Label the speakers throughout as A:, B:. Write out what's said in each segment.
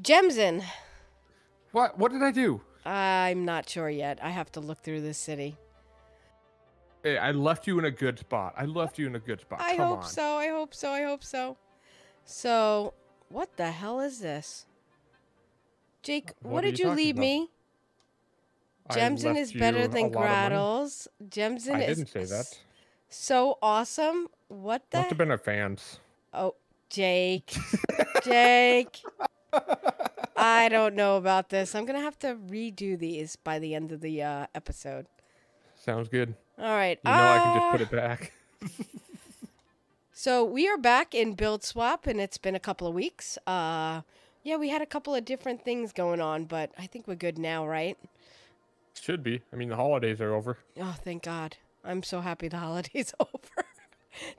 A: Gemzen.
B: What? What did I do?
A: I'm not sure yet. I have to look through this city.
B: Hey, I left you in a good spot. I left you in a good spot.
A: I
B: Come
A: hope
B: on.
A: so. I hope so. I hope so. So, what the hell is this? Jake, what,
B: What
A: did
B: you
A: you leave
B: about?
A: me?
B: I Gemzen
A: is better than
B: lot of money.
A: Grahtles. Gemzen
B: I
A: is
B: didn't say that.
A: so awesome. What the?
B: Must have been our fans.
A: Oh, Jake. Jake. I don't know about this. I'm going to have to redo these by the end of the uh, episode.
B: Sounds good.
A: All right.
B: You know I can just
A: uh,
B: put it back.
A: So we are back in Build Swap, and it's been a couple of weeks. Uh, yeah, we had a couple of different things going on, but I think we're good now, right?
B: Should be. I mean, the holidays are over.
A: Oh, thank God! I'm so happy the holidays over.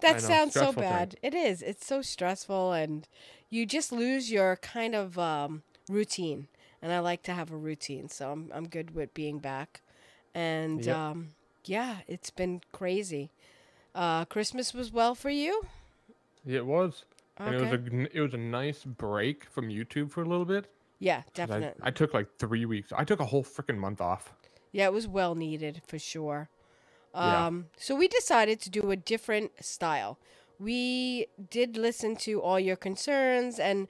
A: that sounds so bad. It is. It's so stressful, and you just lose your kind of um, routine. And I like to have a routine, so I'm I'm good with being back. And
B: Yep.
A: um, yeah, it's been crazy. Uh, Christmas was well for you.
B: It was. And it was
A: Okay.
B: a it was a nice break from YouTube for a little bit.
A: Yeah, definitely.
B: I, took like three weeks. I took a whole freaking month off.
A: Yeah, it was well needed for sure.
B: Yeah.
A: Um, so we decided to do a different style. We did listen to all your concerns, and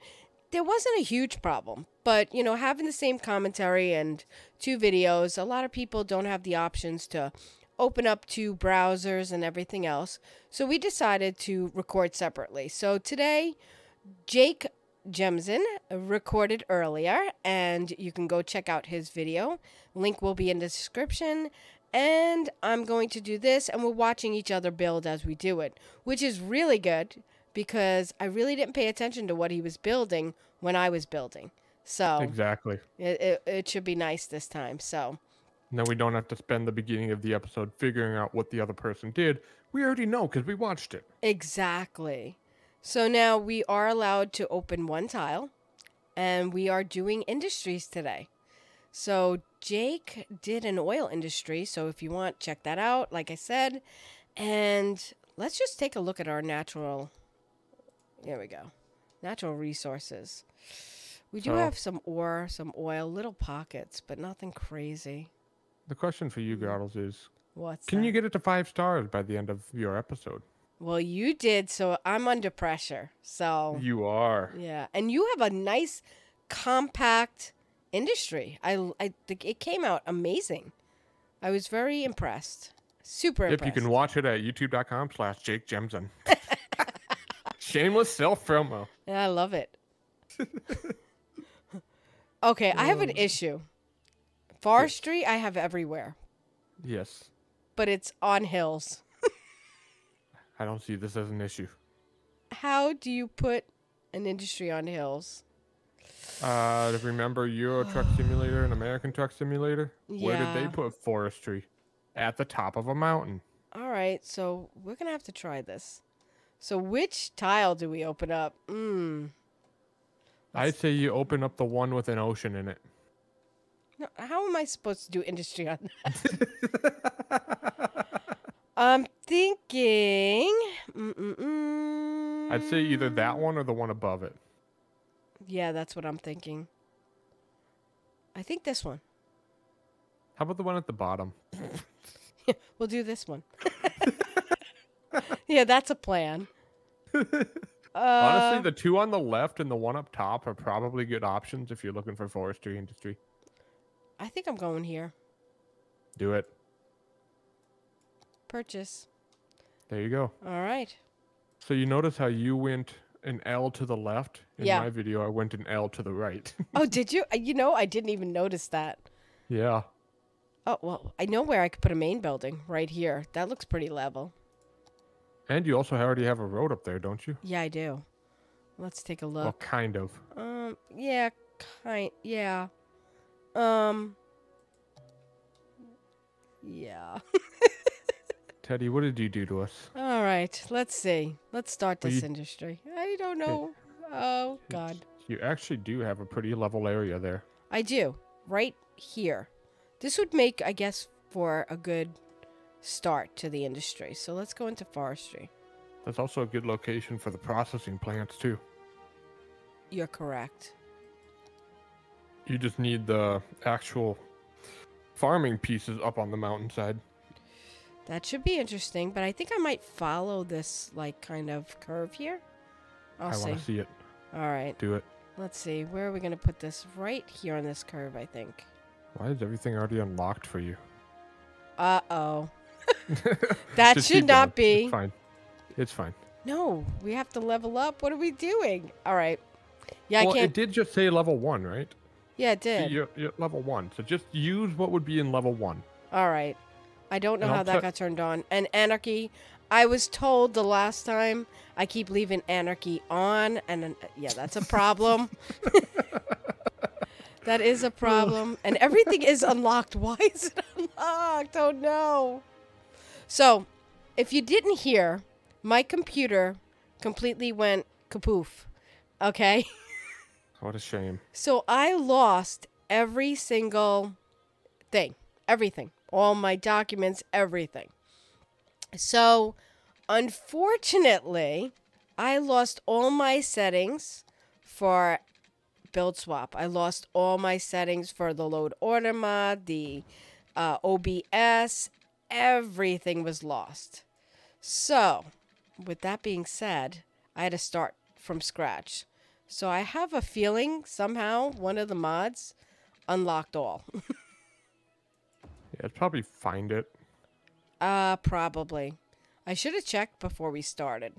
A: there wasn't a huge problem. But you know, having the same commentary and two videos, a lot of people don't have the options to open up two browsers and everything else. So we decided to record separately. So today, Jake Gemzen recorded earlier, and you can go check out his video. Link will be in the description. And I'm going to do this, and we're watching each other build as we do it, which is really good because I really didn't pay attention to what he was building when I was building. So
B: Exactly.
A: it, it, it should be nice this time. So,
B: Now we don't have to spend the beginning of the episode figuring out what the other person did. We already know because we watched it.
A: Exactly. So now we are allowed to open one tile, and we are doing industries today. So Jake did an oil industry. So if you want, check that out. Like I said, and let's just take a look at our natural. There we go, natural resources. We do
B: So-
A: have some ore, some oil, little pockets, but nothing crazy.
B: The question for you, hmm. Grahtles, is
A: What's
B: can you get it to five stars by the end of your episode?
A: Well, you did, so I'm under pressure. So
B: You are.
A: Yeah, and you have a nice, compact industry. I I think it came out amazing. I was very impressed. Super
B: If
A: impressed.
B: you can watch it at youtube.com slash Jake Gemzen. Shameless self promo.
A: Yeah, I love it. okay, I have an um. issue. Forestry, I have everywhere,
B: Yes.
A: but it's on hills.
B: I don't see this as an issue.
A: How do you put an industry on hills?
B: Uh, remember Euro Truck Simulator and American Truck Simulator? Yeah. Where did they put forestry? At the top of a mountain.
A: All right, so we're gonna have to try this. So which tile do we open up? Mm.
B: I'd say you open up the one with an ocean in it.
A: No, how am I supposed to do industry on that? I'm thinking. Mm-mm-mm.
B: I'd say either that one or the one above it.
A: Yeah, that's what I'm thinking. I think this one.
B: How about the one at the bottom?
A: We'll do this one. yeah, that's a plan.
B: Honestly, the two on the left and the one up top are probably good options if you're looking for forestry industry.
A: I think I'm going here.
B: Do it.
A: Purchase.
B: There you go.
A: All right.
B: So you notice how you went an L to the left? In
A: Yeah.
B: my video, I went an L to the right.
A: Oh, did you? You know, I didn't even notice that.
B: yeah.
A: Oh, well, I know where I could put a main building right here. That looks pretty level.
B: And you also already have a road up there, don't you?
A: Yeah, I do. Let's take a look.
B: Well, kind of.
A: Um, yeah, kind, yeah. Um, yeah.
B: Teddy, what did you do to us?
A: All right, let's see. Let's start this
B: you-
A: industry. I don't know. Oh God,
B: You actually do have a pretty level area there.
A: I do right here. This would make, I guess, for a good start to the industry. So let's go into forestry.
B: That's also a good location for the processing plants too.
A: You're correct.
B: You just need the actual farming pieces up on the mountainside.
A: That should be interesting, but I think I might follow this like kind of curve here. I'll
B: I
A: see.
B: want to see it.
A: All right.
B: Do it.
A: Let's see. Where are we going to put this? Right here on this curve, I think.
B: Why is everything already unlocked for you?
A: Uh-oh. That should not
B: going.
A: be.
B: It's fine. It's fine.
A: No, we have to level up. What are we doing? All right. Yeah,
B: well,
A: I can't.
B: it did just say level one, right?
A: yeah, it did.
B: you're, you're level one. So just use what would be in level one.
A: All right. I don't know how that got turned on. And anarchy, I was told the last time I keep leaving anarchy on, and then- uh, yeah, that's a problem. that is a problem, and everything is unlocked. Why is it unlocked? Oh no! So, if you didn't hear, my computer completely went kapoof. Okay.
B: What a shame.
A: So I lost every single thing, everything, all my documents, everything. So, unfortunately, I lost all my settings for build swap. I lost all my settings for the load order mod, the uh, OBS, everything was lost. So, with that being said, I had to start from scratch. So I have a feeling somehow one of the mods unlocked all.
B: It's probably find it.
A: uh, probably. I should have checked before we started,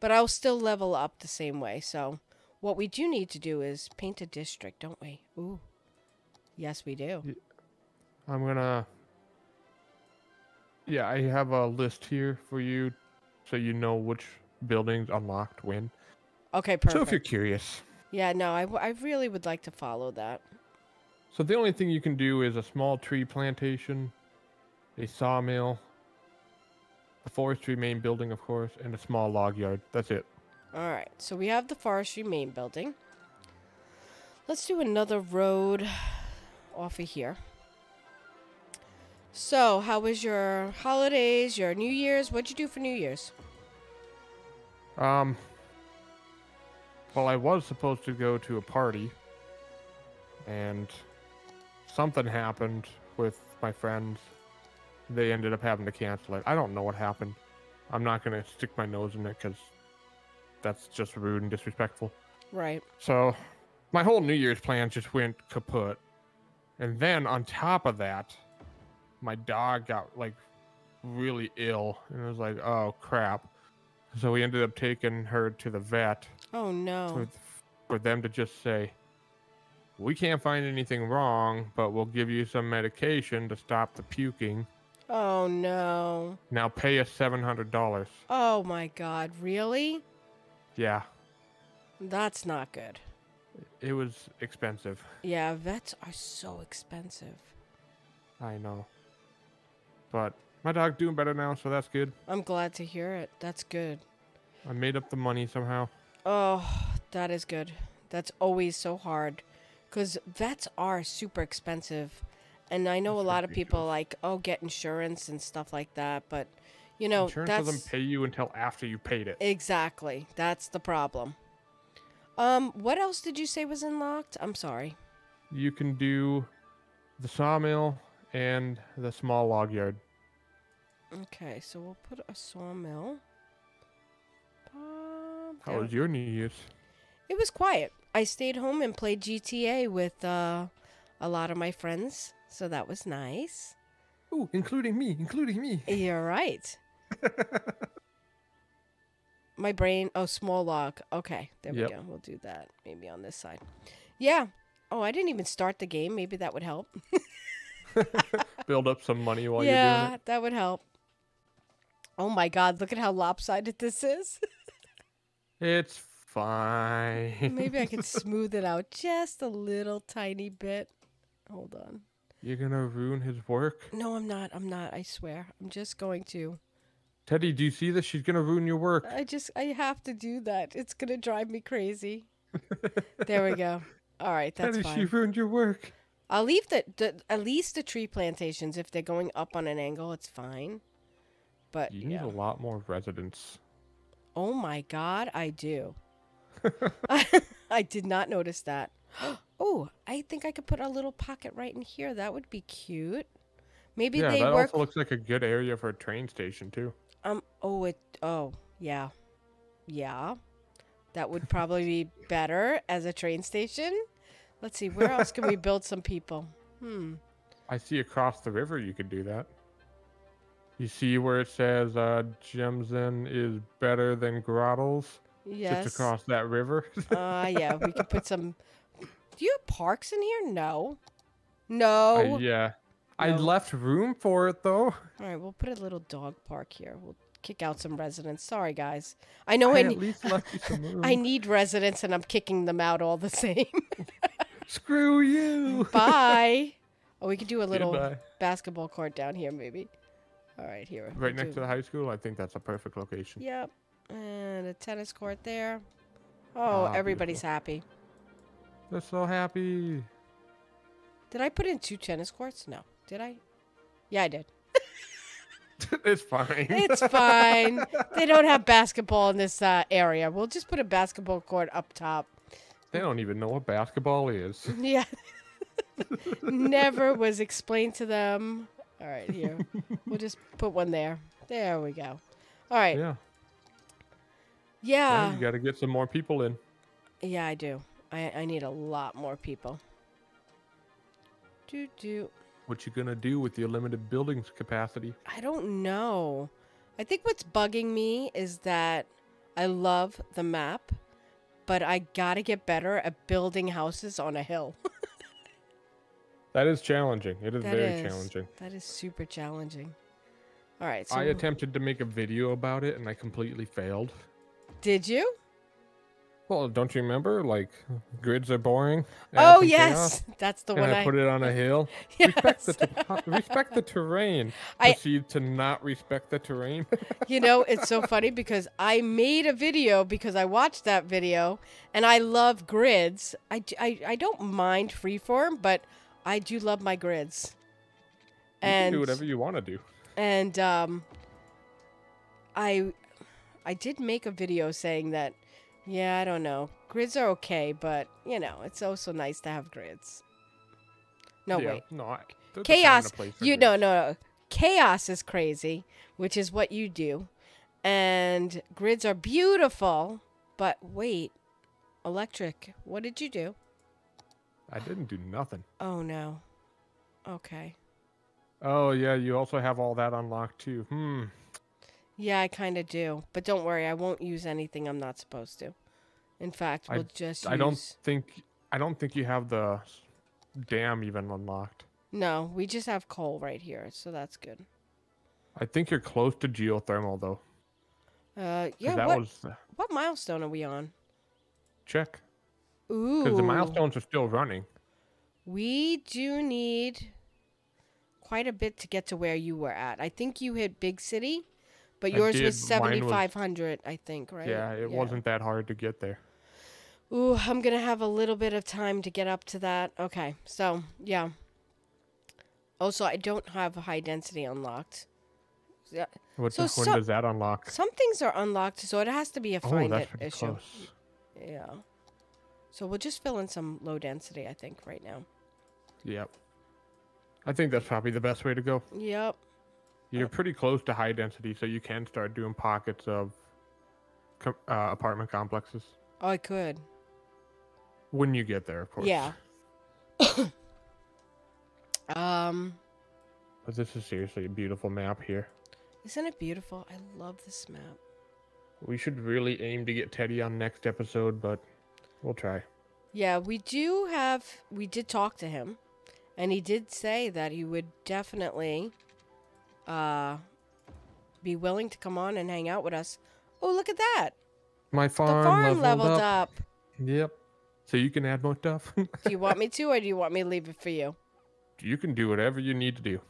A: but I'll still level up the same way. So what we do need to do is paint a district, don't we? Ooh. Yes, we do.
B: I'm gonna. Yeah, I have a list here for you, so you know which buildings unlocked when.
A: Okay, perfect.
B: So if you're curious,
A: Yeah, no, I, w- I really would like to follow that.
B: So the only thing you can do is a small tree plantation, a sawmill, a forestry main building, of course, and a small log yard. That's it.
A: All right, so we have the forestry main building. Let's do another road off of here. So, how was your holidays, your New Year's? What'd you do for New Year's?
B: Um. Well, I was supposed to go to a party, and something happened with my friends. They ended up having to cancel it. I don't know what happened. I'm not gonna stick my nose in it because that's just rude and disrespectful.
A: Right.
B: So, my whole New Year's plan just went kaput. And then on top of that, my dog got like really ill, and it was like, oh crap. So we ended up taking her to the vet
A: Oh no.
B: for, for them to just say, we can't find anything wrong, but we'll give you some medication to stop the puking.
A: Oh no.
B: Now pay us seven hundred dollars.
A: Oh my god, really?
B: Yeah,
A: That's not good.
B: it was expensive.
A: Yeah, vets are so expensive.
B: I know. But my dog's doing better now, so that's good.
A: I'm glad to hear it. That's good.
B: I made up the money somehow.
A: Oh, that is good. That's always so hard because vets are super expensive. And I know
B: It's
A: a lot of people like, oh, get insurance and stuff like that. But, you know,
B: Insurance
A: that's
B: doesn't pay you until after you paid it.
A: exactly. That's the problem. Um, what else did you say was unlocked? I'm sorry.
B: You can do the sawmill and the small log yard.
A: Okay, so we'll put a sawmill.
B: How was your New Year's?
A: It was quiet. I stayed home and played GTA with uh, a lot of my friends, so that was nice.
B: Ooh, including me, including me.
A: You're right. my brain. Oh, small log. Okay, there
B: Yep.
A: we go. We'll do that maybe on this side. Yeah. Oh, I didn't even start the game. Maybe that would help.
B: Build up some money while you're doing it.
A: that would help. Oh my God! Look at how lopsided this is.
B: It's fine.
A: maybe I could smooth it out just a little tiny bit. Hold on.
B: You're gonna ruin his work.
A: No, I'm not. I'm not. I swear. I'm just going to.
B: Teddy, do you see this? She's gonna ruin your work.
A: I just. I have to do that. It's gonna drive me crazy. there we go. All right, that's
B: Teddy, she
A: fine.
B: ruined your work.
A: I'll leave the, the at least the tree plantations if they're going up on an angle. It's fine. But
B: You need
A: yeah.
B: a lot more residents.
A: Oh my God, I do. I did not notice that. Oh, I think I could put a little pocket right in here. That would be cute. Maybe
B: yeah,
A: they
B: that
A: work.
B: also looks like a good area for a train station too.
A: Um. Oh, it. Oh, yeah, yeah. That would probably be better as a train station. Let's see. Where else can we build some people? Hmm.
B: I see across the river you could do that. You see where it says uh, Gemzen is better than Grahtles?
A: Yes.
B: Just across that river.
A: Uh, yeah. We could put some. Do you have parks in here? No. No.
B: I- yeah. I left room for it though.
A: All right. We'll put a little dog park here. We'll kick out some residents. Sorry, guys. I know I,
B: I
A: ne-
B: at least left you some room.
A: I need residents, and I'm kicking them out all the same.
B: Screw you.
A: Bye. Oh, we could do a little
B: Goodbye.
A: basketball court down here, maybe. All right, here. we'll
B: Right next
A: do-
B: to the high school, I think that's a perfect location.
A: Yep. And a tennis court there. Oh,
B: Ah,
A: everybody's
B: beautiful.
A: happy.
B: They're so happy.
A: Did I put in two tennis courts? No. Did I? Yeah, I did.
B: it's fine.
A: It's fine. they don't have basketball in this uh, area. We'll just put a basketball court up top.
B: they don't even know what basketball is.
A: Yeah. Never was explained to them. All right, here. we'll just put one there. There we go. All right.
B: Yeah.
A: Yeah.
B: yeah. You got to get some more people in.
A: Yeah, I do. I, I need a lot more people. Do do.
B: What you gonna do with your limited buildings capacity?
A: I don't know. I think what's bugging me is that I love the map, but I gotta get better at building houses on a hill.
B: That is challenging. It is
A: That
B: very
A: is-
B: challenging.
A: That is super challenging. All right. So
B: I attempted to make a video about it and I completely failed.
A: Did you?
B: Well, don't you remember? Like, grids are boring.
A: Oh yes,
B: chaos,
A: that's the
B: And
A: one
B: I
A: I.
B: put it on a hill. Respect, the
A: Yes.
B: to- respect the terrain.
A: I-
B: Proceed to not respect the terrain.
A: You know, it's so funny because I made a video because I watched that video and I love grids. I I, I don't mind freeform, but I do love my grids.
B: you can
A: And
B: do whatever you want to do.
A: and um I I did make a video saying that yeah, I don't know. Grids are okay, but you know, it's also nice to have grids. No
B: yeah,
A: wait.
B: No, I, there's a time and a
A: chaos you no,
B: grids.
A: no no chaos is crazy which is what you do and grids are beautiful but wait electric what did you do
B: I didn't do nothing.
A: oh no okay
B: Oh yeah, you also have all that unlocked too. Hmm.
A: Yeah i kind of do but don't worry i won't use anything i'm not supposed to in fact we'll just
B: I don't think I don't think you have the dam even unlocked.
A: no we just have coal right here so that's good
B: I think you're close to geothermal though.
A: uh yeah
B: that
A: what,
B: was
A: what milestone are we on
B: check
A: ooh
B: because the milestones are still running.
A: We do need quite a bit to get to where you were at. I think you hit big city, but
B: I
A: yours
B: did.
A: was
B: Mine was-
A: 7500, I think, right?
B: Yeah, it wasn't that hard to get there.
A: Ooh, I'm going to have a little bit of time to get up to that. Okay. So, yeah. Also, I don't have high density unlocked. Yeah,
B: What
A: So
B: when
A: some-
B: does that unlock?
A: some things are unlocked, so it has to be a
B: Oh,
A: find
B: that's
A: it
B: pretty
A: issue.
B: close.
A: Yeah. So we'll just fill in some low density, I think, right now.
B: Yep. I think that's probably the best way to go.
A: Yep.
B: You're pretty close to high density, so you can start doing pockets of uh, apartment complexes
A: Oh, I could.
B: when you get there, of course.
A: Yeah. um,
B: But this is seriously a beautiful map here.
A: isn't it beautiful? I love this map.
B: We should really aim to get Teddy on next episode, but we'll try.
A: Yeah, we do have. We did talk to him, and he did say that he would definitely, uh, be willing to come on and hang out with us. Oh, look at that!
B: My
A: The
B: farm,
A: farm
B: leveled,
A: leveled
B: up.
A: up.
B: Yep. So you can add more stuff.
A: Do you want me to, or do you want me to leave it for you?
B: you can do whatever you need to do.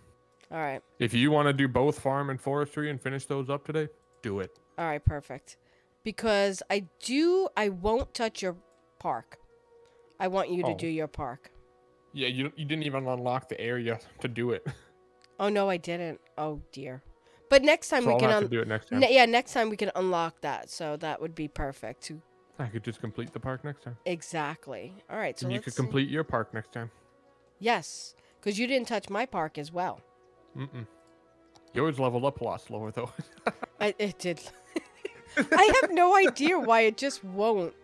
A: All right.
B: If you want to do both farm and forestry and finish those up today, do it.
A: All right, perfect. Because I do, I won't touch your park. I want you to
B: Oh.
A: do your park.
B: Yeah, you you didn't even unlock the area to do it.
A: Oh no, I didn't. Oh dear. But next time
B: so
A: we
B: I'll
A: can
B: have
A: un-
B: to do it next time.
A: Ne- yeah, next time we can unlock that, so that would be perfect to
B: I could just complete the park next time.
A: Exactly. All right. So
B: and you could
A: see.
B: complete your park next time.
A: Yes, because you didn't touch my park as well.
B: Mm-mm. Yours leveled up a lot slower though.
A: I, it did. I have no idea why it just won't.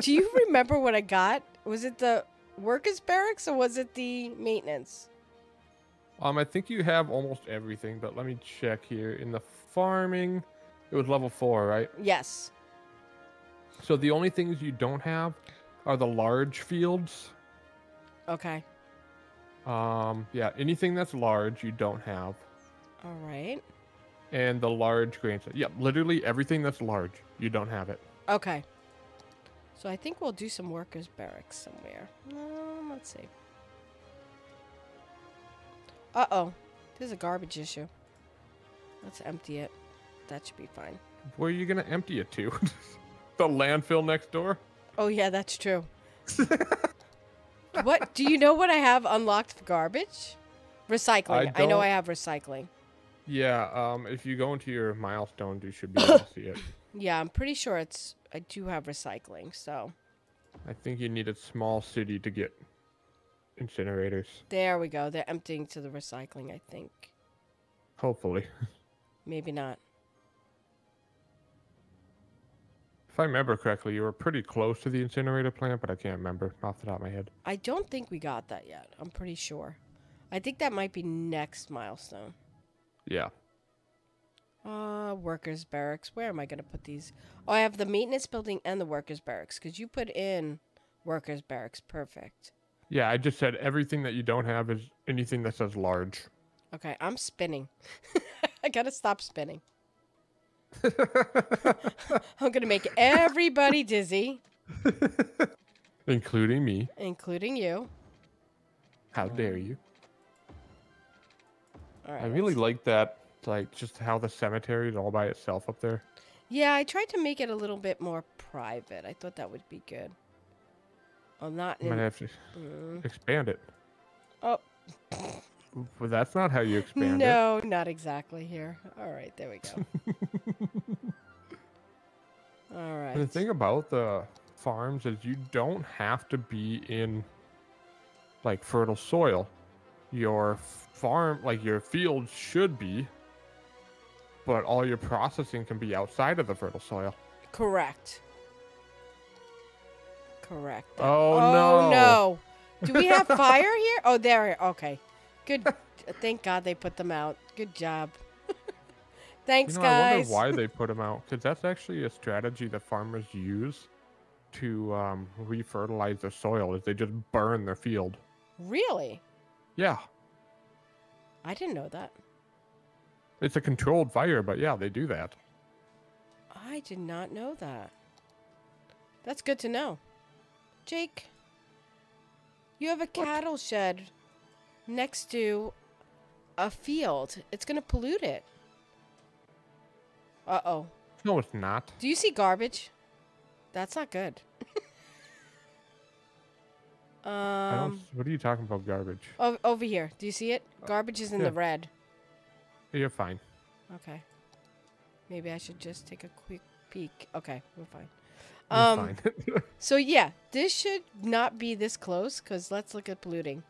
A: Do you remember what I got? Was it the workers' barracks or was it the maintenance?
B: Um, I think you have almost everything, but let me check here. In the farming, it was level four, right?
A: Yes.
B: So the only things you don't have are the large fields.
A: Okay.
B: Um, yeah, anything that's large you don't have,
A: All right.
B: and the large grain. set. Yep, literally everything that's large you don't have it.
A: Okay. So I think we'll do some workers' barracks somewhere. Um, let's see. Uh oh. There's a garbage issue. Let's empty it. That should be fine.
B: Where are you gonna empty it to? the landfill next door?
A: Oh yeah, that's true. what do you know what I have unlocked for garbage? Recycling. I, know I have recycling.
B: Yeah. Um, if you go into your milestones, you should be able to see it.
A: Yeah, I'm pretty sure it's I do have recycling, so
B: I think you need a small city to get incinerators.
A: there we go. They're emptying to the recycling, I think.
B: Hopefully.
A: Maybe not.
B: If I remember correctly, you were pretty close to the incinerator plant, but I can't remember off the top of my head.
A: I don't think we got that yet. I'm pretty sure. I think that might be next milestone.
B: Yeah.
A: Uh, workers' barracks. Where am I going to put these? Oh, I have the maintenance building and the workers' barracks because you put in workers' barracks. Perfect.
B: Yeah, I just said everything that you don't have is anything that says large.
A: Okay, I'm spinning. I got to stop spinning. I'm going to make everybody dizzy,
B: Including me.
A: including you.
B: How dare you?
A: All right.
B: I really
A: let's-
B: like that, like, just how the cemetery is all by itself up there.
A: Yeah, I tried to make it a little bit more private. I thought that would be good. Oh, not
B: I might
A: in.
B: have to
A: Mm.
B: expand it.
A: Oh,
B: Well, that's not how you expand it.
A: no, not exactly here. All right, there we go. All right.
B: The thing about the farms is you don't have to be in like fertile soil. Your farm, like your fields should be, but all your processing can be outside of the fertile soil.
A: Correct. Correct.
B: Oh,
A: oh
B: no.
A: no. Do we have fire here? Oh, there. Okay. Good. Thank God they put them out. Good job. Thanks,
B: you know, I wonder why they put them out because that's actually a strategy that farmers use to um, refertilize the soil. Is they just burn their field.
A: Really?
B: Yeah,
A: I didn't know that.
B: it's a controlled fire, but yeah, they do that.
A: I did not know that. That's good to know. Jake, you have a cattle shed next to a field. It's going to pollute it. Uh oh.
B: No, it's not.
A: Do you see garbage? That's not good.
B: I don't.
A: um,
B: What are you talking about? Garbage.
A: o- over here. Do you see it? Garbage is in
B: yeah.
A: the red.
B: You're fine.
A: Okay. Maybe I should just take a quick peek. Okay, we're fine. Um. So yeah, this should not be this close because let's look at polluting.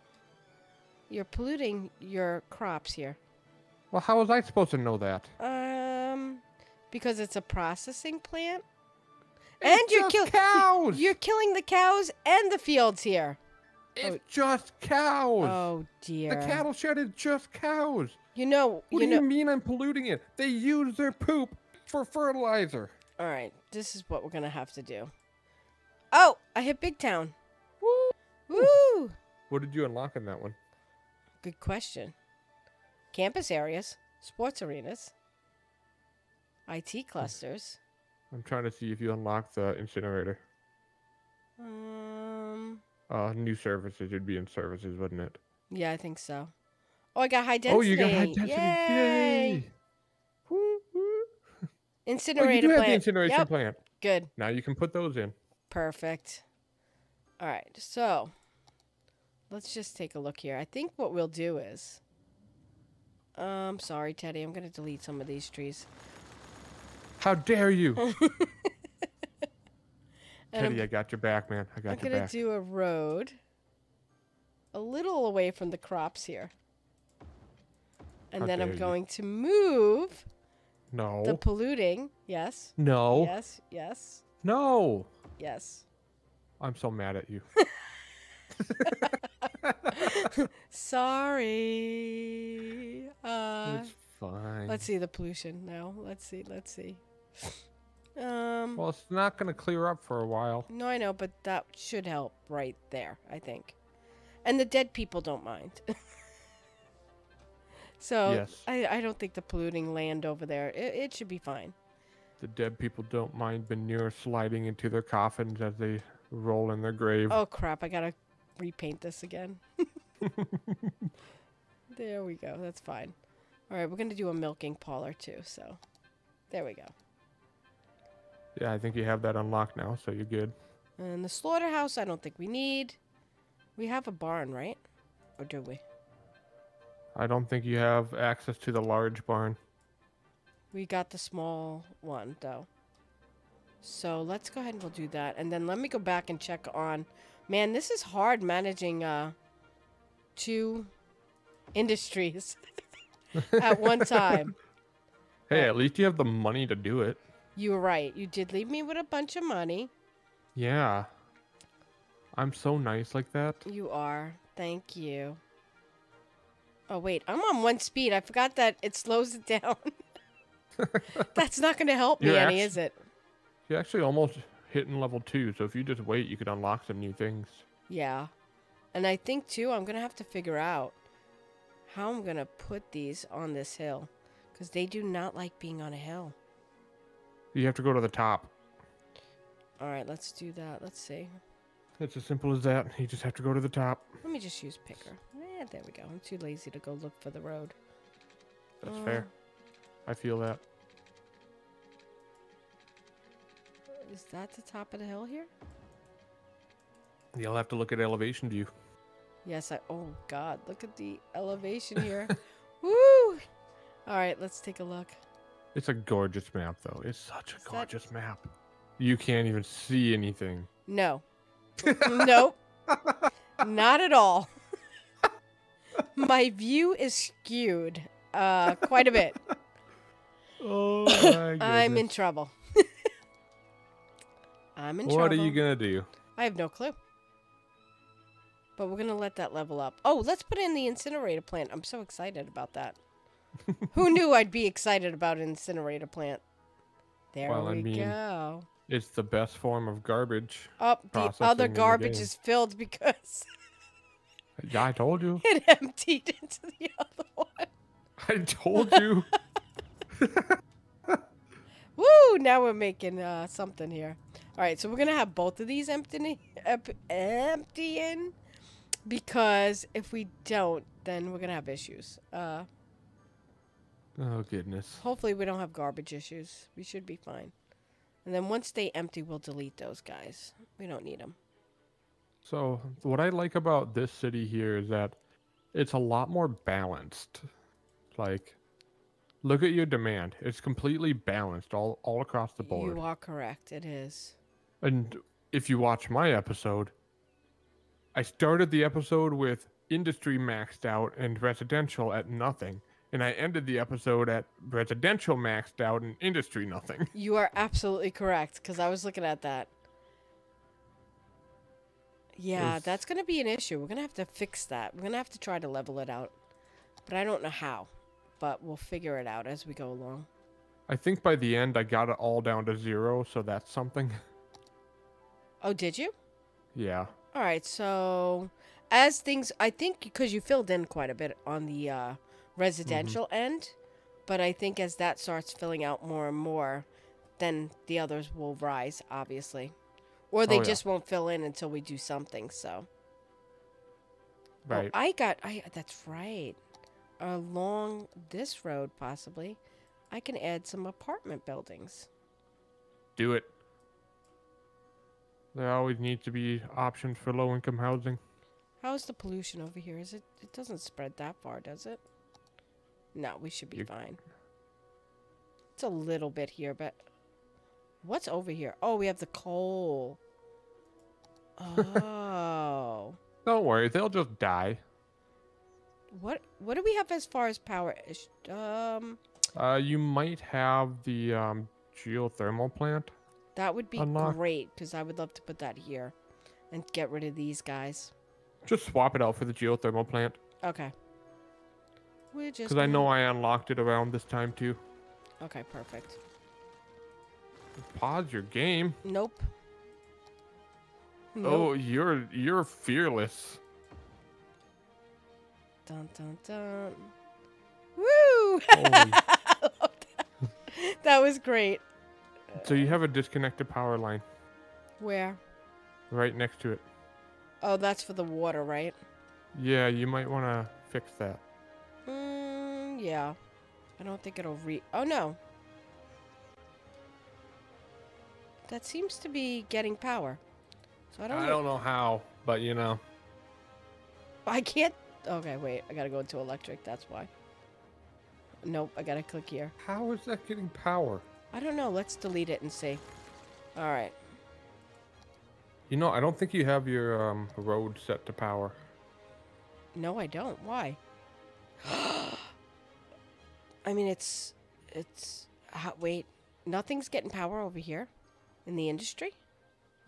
A: You're polluting your crops here.
B: well, how was I supposed to know that?
A: Um, because it's a processing plant, and you're killing
B: cows.
A: you're killing the cows and the fields here.
B: It's just cows.
A: Oh dear.
B: the cattle shed is just cows.
A: You know.
B: What
A: you
B: do
A: know.
B: you mean I'm polluting it? They use their poop for fertilizer.
A: All right, this is what we're gonna have to do. Oh, I hit Big Town.
B: Woo.
A: Woo!
B: What did you unlock in that one?
A: Good question. Campus areas, sports arenas, IT clusters.
B: I'm trying to see if you unlock the incinerator.
A: Um,
B: Uh, new services. You'd be in services, wouldn't it?
A: yeah, I think so. Oh, I got high density.
B: Oh, you got high density.
A: Yay!
B: Yay! Woo. Oh, you do have
A: plant.
B: the incineration
A: Yep,
B: plant.
A: Good.
B: Now you can put those in.
A: Perfect. All right, so let's just take a look here. I think what we'll do is. Um, sorry, Teddy. I'm gonna delete some of these trees.
B: How dare you?
A: I'm-
B: Teddy, I got your back, man. I got I'm your
A: gonna
B: back.
A: do a road a little away from the crops here. And
B: How
A: then I'm
B: dare you.
A: going to move
B: no.
A: the polluting. Yes.
B: no.
A: Yes. Yes.
B: No.
A: Yes.
B: I'm so mad at you.
A: Sorry. Uh,
B: it's fine.
A: let's see the pollution now. Let's see. Let's see. Um.
B: Well, it's not going to clear up for a while.
A: No, I know, but that should help right there, I think. And the dead people don't mind. so
B: Yes.
A: I, I don't think the polluting land over there, it, it should be fine.
B: The dead people don't mind manure sliding into their coffins as they roll in their grave.
A: Oh crap, I gotta repaint this again. there we go, that's fine. Alright, we're gonna do a milking parlor too, so there we go.
B: Yeah, I think you have that unlocked now, so you're good.
A: And the slaughterhouse, I don't think we need. We have a barn, right? Or do we?
B: I don't think you have access to the large barn.
A: We got the small one though. So let's go ahead and we'll do that. And then let me go back and check on man, this is hard managing uh two industries at one time.
B: Hey, at least you have the money to do it.
A: You were right. You did leave me with a bunch of money.
B: Yeah. I'm so nice like that.
A: You are. Thank you. Oh wait, I'm on one speed. I forgot that it slows it down. That's not going to help me any, is it?
B: You're actually almost hitting level two, so if you just wait, you could unlock some new things.
A: Yeah. And I think too, I'm going to have to figure out how I'm going to put these on this hill cuz they do not like being on a hill.
B: You have to go to the top.
A: All right, let's do that. Let's see.
B: It's as simple as that. You just have to go to the top.
A: Let me just use picker. Yeah, there we go. I'm too lazy to go look for the road.
B: That's
A: Uh,
B: fair. I feel that.
A: Is that the top of the hill here?
B: You'll have to look at elevation view.
A: Yes, I. Oh God, look at the elevation here. Woo! All right, let's take a look.
B: It's a gorgeous map, though. It's such a
A: Is that-
B: gorgeous map. You can't even see anything.
A: No. nope. Not at all. My view is skewed uh, quite a bit.
B: Oh my
A: I'm in trouble. I'm in
B: What
A: trouble.
B: What are you gonna do?
A: I have no clue. But we're gonna let that level up. Oh, let's put in the incinerator plant. I'm so excited about that. Who knew I'd be excited about an incinerator plant? There
B: Well, I
A: we
B: mean,
A: go.
B: It's the best form of garbage.
A: Oh, the other
B: in the
A: garbage is filled because
B: Yeah, I told you.
A: it emptied into the other one.
B: I told you.
A: Woo! Now we're making uh, something here. All right, so we're gonna have both of these empty, ep- emptying because if we don't, then we're gonna have issues. Uh,
B: oh goodness.
A: hopefully, we don't have garbage issues. We should be fine. And then once they empty, we'll delete those guys. We don't need them.
B: So what I like about this city here is that it's a lot more balanced. Like, look at your demand. It's completely balanced all all across the board.
A: You are correct. It is.
B: And if you watch my episode, I started the episode with industry maxed out and residential at nothing. And I ended the episode at residential maxed out and industry nothing.
A: You are absolutely correct because I was looking at that. Yeah,
B: Is-
A: that's going to be an issue. We're going to have to fix that. We're going to have to try to level it out. But I don't know how. But we'll figure it out as we go along.
B: I think by the end I got it all down to zero, so that's something.
A: Oh, did you?
B: yeah.
A: All right. So, as things, I think because you filled in quite a bit on the uh, residential end, but I think as that starts filling out more and more, then the others will rise, obviously. Or they
B: Oh, yeah.
A: just won't fill in until we do something. So. Oh,
B: Right.
A: I got. I. That's right. Along this road, possibly, I can add some apartment buildings.
B: Do it. There always needs to be options for low income housing.
A: How's the pollution over here? Is it? It doesn't spread that far, does it? No, we should be
B: You-
A: fine. It's a little bit here, but what's over here? Oh, we have the coal. Oh.
B: Don't worry, they'll just die.
A: what what do we have as far as power? ish- Um
B: Uh, you might have the um, geothermal plant.
A: that would be
B: Unlock.
A: great cuz I would love to put that here and get rid of these guys.
B: Just swap it out for the geothermal plant.
A: Okay. We're just
B: Because I know I unlocked it around this time too.
A: Okay, perfect.
B: Pause your game.
A: Nope. Nope.
B: Oh, you're you're fearless.
A: Dun dun dun. Woo!
B: Holy-
A: that was great.
B: so you have a disconnected power line
A: Where?
B: right next to it.
A: Oh, that's for the water, right?
B: Yeah, you might want to fix that.
A: Mm, yeah. I don't think it'll re. Oh no. That seems to be getting power. So I don't.
B: I
A: know.
B: don't know how, but you know.
A: I can't. Okay, wait. I gotta go into electric. That's why. Nope. I gotta click here.
B: How is that getting power?
A: I don't know. Let's delete it and see. All right.
B: You know, I don't think you have your um, road set to power.
A: No, I don't. Why? I mean, it's it's. Wait, nothing's getting power over here, in the industry.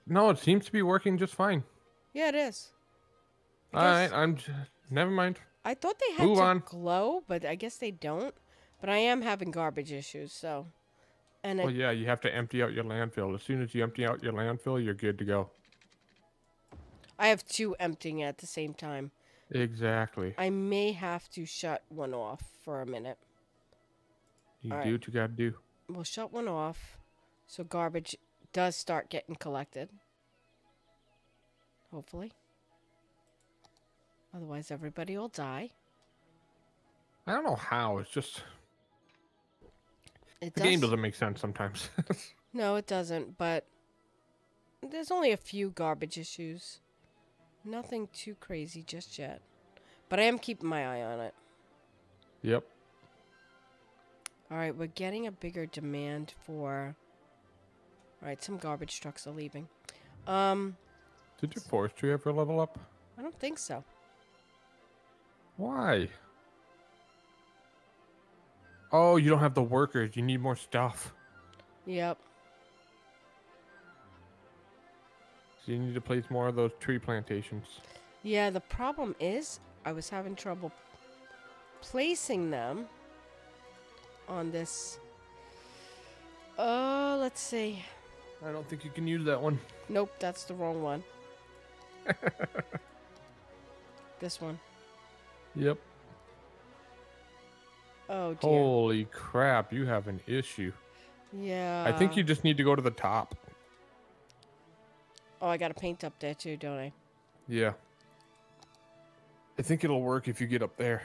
B: No, it seems to be working just fine.
A: Yeah, it is.
B: All right, I'm. J- never mind.
A: I thought they had
B: Move
A: to
B: on.
A: glow, but I guess they don't. But I am having garbage issues, so. And
B: Well,
A: it,
B: yeah, you have to empty out your landfill. As soon as you empty out your landfill, you're good to go.
A: I have two emptying at the same time.
B: Exactly.
A: I may have to shut one off for a minute.
B: You
A: all
B: do
A: right.
B: what you gotta do.
A: We'll shut one off, so garbage does start getting collected. Hopefully. Otherwise, everybody will die.
B: I don't know how. It's just
A: It
B: the
A: does.
B: game doesn't make sense sometimes.
A: No, it doesn't, but there's only a few garbage issues. Nothing too crazy just yet. But I am keeping my eye on it.
B: yep.
A: All right, we're getting a bigger demand for. All right, some garbage trucks are leaving. Um,
B: Did your forestry ever level up?
A: I don't think so.
B: Why? Oh, you don't have the workers. You need more stuff.
A: Yep.
B: So you need to place more of those tree plantations.
A: Yeah, the problem is I was having trouble placing them on this. Oh, let's see.
B: I don't think you can use that one.
A: Nope, that's the wrong one. this one.
B: Yep.
A: Oh dear.
B: Holy crap, you have an issue.
A: Yeah.
B: I think you just need to go to the top.
A: Oh, I got to paint up there too, don't I?
B: Yeah. I think it'll work if you get up there.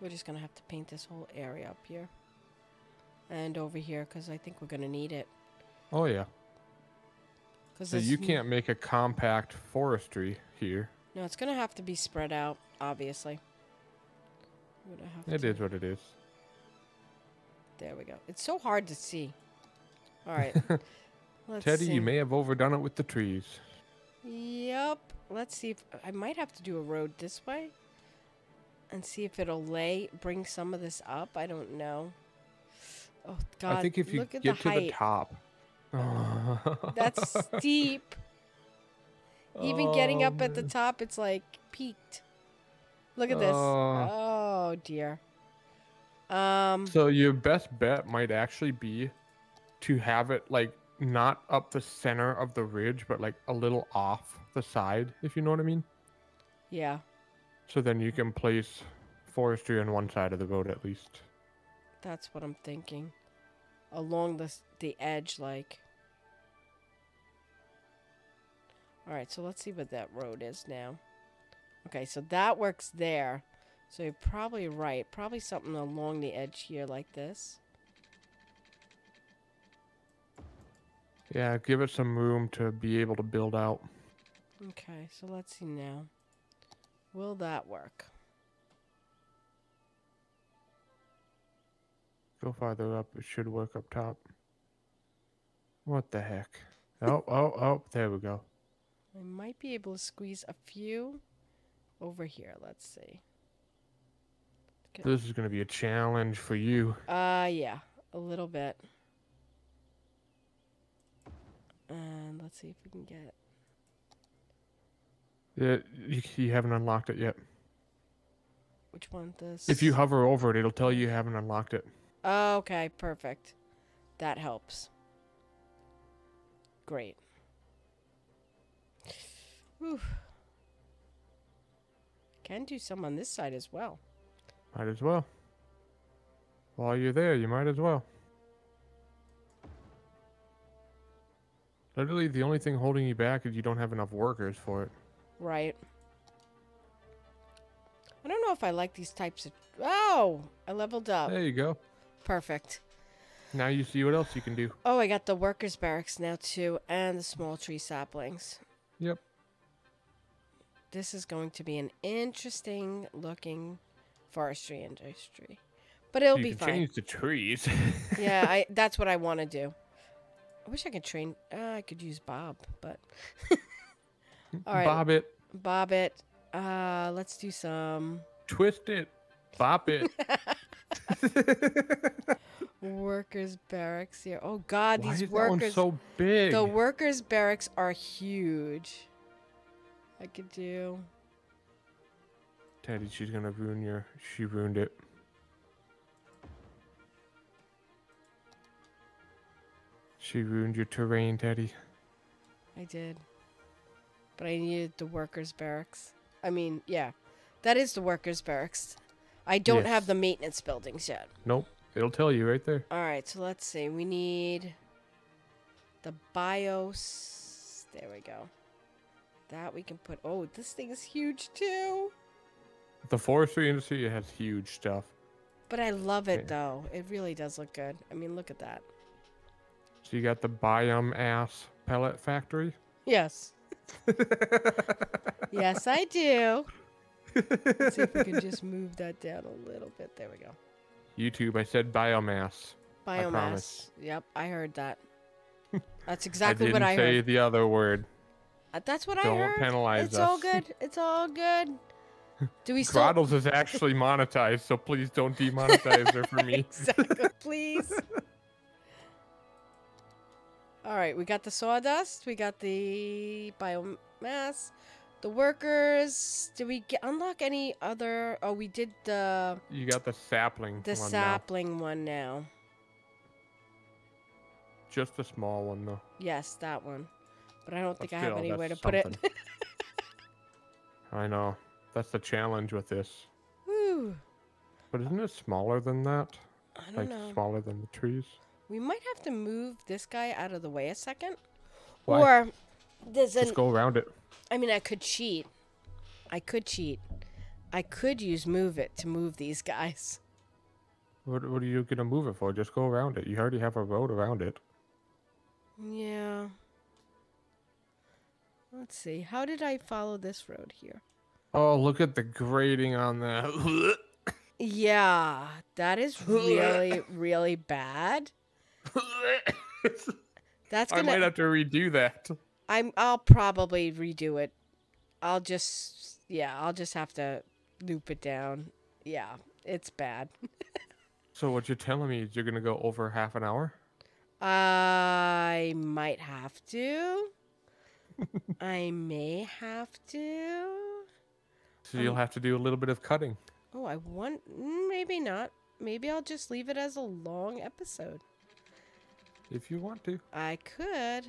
A: We're just gonna have to paint this whole area up here, and over here, cause I think we're gonna need it.
B: Oh yeah. So you can't make a compact forestry here.
A: No, it's gonna have to be spread out, obviously.
B: It
A: to-
B: is what it is.
A: There we go. It's so hard to see. All right. Let's
B: Teddy,
A: see.
B: you may have overdone it with the trees.
A: Yep. Let's see if I might have to do a road this way, and see if it'll lay bring some of this up. I don't know. Oh God!
B: I think if you
A: look at
B: get
A: the
B: to
A: height.
B: the top.
A: That's steep. Even getting
B: Oh,
A: up at the top, it's like peaked. Look at this.
B: Oh.
A: Oh dear. Um.
B: So your best bet might actually be to have it like not up the center of the ridge, but like a little off the side, if you know what I mean.
A: Yeah.
B: So then you can place forestry on one side of the road at least.
A: That's what I'm thinking. Along the the edge, like. All right, so let's see what that road is now. Okay, so that works there. So you're probably right. Probably something along the edge here, like this.
B: Yeah, give it some room to be able to build out.
A: Okay, so let's see now. Will that work?
B: Go farther up. It should work up top. What the heck? Oh, oh, oh, there we go.
A: I might be able to squeeze a few over here. Let's see. Okay.
B: This is going to be a challenge for you.
A: Uh, yeah, a little bit. And let's see if we can get.
B: Yeah, you, you haven't unlocked it yet.
A: Which one? This.
B: If you hover over it, it'll tell you you haven't unlocked it.
A: Okay, perfect. That helps. Great. Whew. Can do some on this side as well.
B: Might as well. While you're there, you might as well. Literally, the only thing holding you back is you don't have enough workers for it.
A: Right. I don't know if I like these types of. Oh, I leveled up.
B: There you go.
A: Perfect.
B: Now you see what else you can do.
A: Oh, I got the workers' barracks now too, and the small tree saplings.
B: Yep.
A: This is going to be an interesting looking forestry industry, but it'll
B: you
A: be
B: can
A: fine.
B: change the trees.
A: yeah, I that's what I want to do. I wish I could train. Uh, I could use Bob, but all right,
B: Bob it,
A: Bob it. Uh, let's do some
B: twist it, bop it.
A: Workers' barracks here. Oh God,
B: Why
A: these
B: is that one
A: workers.
B: so big?
A: the workers' barracks are huge. I could do.
B: Teddy, she's gonna ruin your. She ruined it. She ruined your terrain, Teddy.
A: I did. But I needed the workers' barracks. I mean, yeah. That is the workers' barracks. I don't have the maintenance buildings yet.
B: Nope, it'll tell you right there.
A: All right, so let's see. We need the BIOS. There we go. That we can put. Oh, this thing is huge too.
B: The forestry industry has huge stuff.
A: But I love it
B: Yeah.
A: though. It really does look good. I mean, look at that.
B: So you got the biome ass pellet factory.
A: Yes. yes, I do. Let's see if we can just move that down a little bit. There we go.
B: YouTube, I said biomass.
A: Biomass.
B: promise.
A: Yep, I heard that. That's
B: I
A: exactly
B: didn't
A: what I
B: say
A: heard.
B: the other word.
A: Uh, That's what I heard.
B: Don't
A: heard.
B: penalize
A: it's all good. It's all good. Do we still?
B: Grahtles is actually monetized, so please don't demonetize her for me.
A: exactly. Please. All right, we got the sawdust. We got the biomass. The workers. Did we get, unlock any other? Oh, we did the
B: You got the sapling
A: the
B: one now.
A: sapling one now.
B: Just a small one though.
A: Yes, that one. But I don't
B: But
A: think I have anywhere to
B: that's
A: put it.
B: I know. That's the challenge with this.
A: Whew.
B: But isn't it smaller than that?
A: I don't
B: Like
A: know.
B: smaller than the trees?
A: We might have to move this guy out of the way a second.
B: Why?
A: Or there's an
B: Just go around it.
A: I mean I could cheat. I could cheat. I could use move it to move these guys.
B: What, what are you gonna move it for? Just go around it. You already have a road around it.
A: Yeah. Let's see. How did I follow this road here?
B: Oh, look at the grading on that.
A: Yeah, that is really really bad. That's gonna I
B: might have to redo that.
A: I'm I'll probably redo it. I'll just yeah, I'll just have to loop it down. Yeah, it's bad.
B: So what you're telling me is you're gonna go over half an hour?
A: I might have to. I may have to.
B: So you'll
A: Um,
B: have to do a little bit of cutting.
A: Oh, I want mm, maybe not. Maybe I'll just leave it as a long episode.
B: If you want to.
A: I could.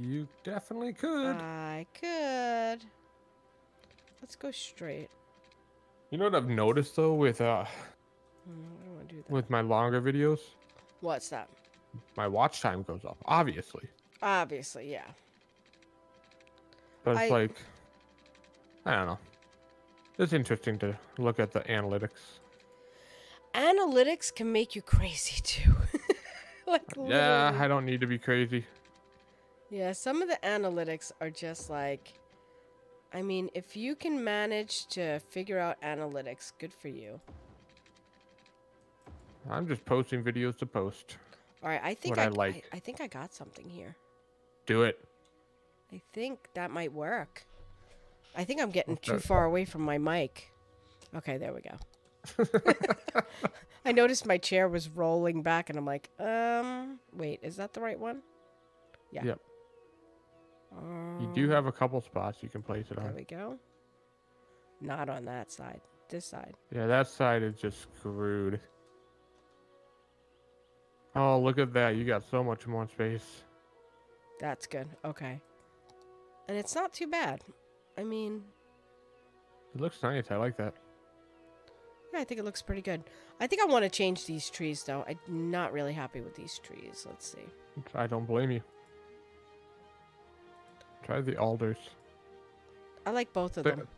B: You definitely could.
A: I could. Let's go straight.
B: you know what I've noticed though with uh
A: Mm, I don't want to do that.
B: with my longer videos?
A: What's that?
B: My watch time goes up, obviously.
A: Obviously, yeah.
B: But it's
A: I-
B: like I don't know. It's interesting to look at the analytics.
A: Analytics can make you crazy too. like
B: Yeah,
A: literally.
B: I don't need to be crazy.
A: Yeah, some of the analytics are just like I mean, if you can manage to figure out analytics, good for you.
B: I'm just posting videos to post.
A: All right, I think I,
B: I like.
A: I, I think I got something here.
B: Do it.
A: I think that might work. I think I'm getting too far away from my mic. Okay, there we go. I noticed my chair was rolling back, and I'm like, um, wait, is that the right one? Yeah.
B: Yep. You
A: Um,
B: do have a couple spots you can place it
A: There
B: on.
A: There we go. Not on that side. This side.
B: Yeah, that side is just screwed. Oh, look at that. You got so much more space.
A: That's good. Okay. And it's not too bad. I mean,
B: It looks nice. I like that.
A: yeah, I think it looks pretty good. I think I want to change these trees, though. I'm not really happy with these trees. Let's see.
B: I don't blame you. Try the alders.
A: I like both of
B: They-
A: them.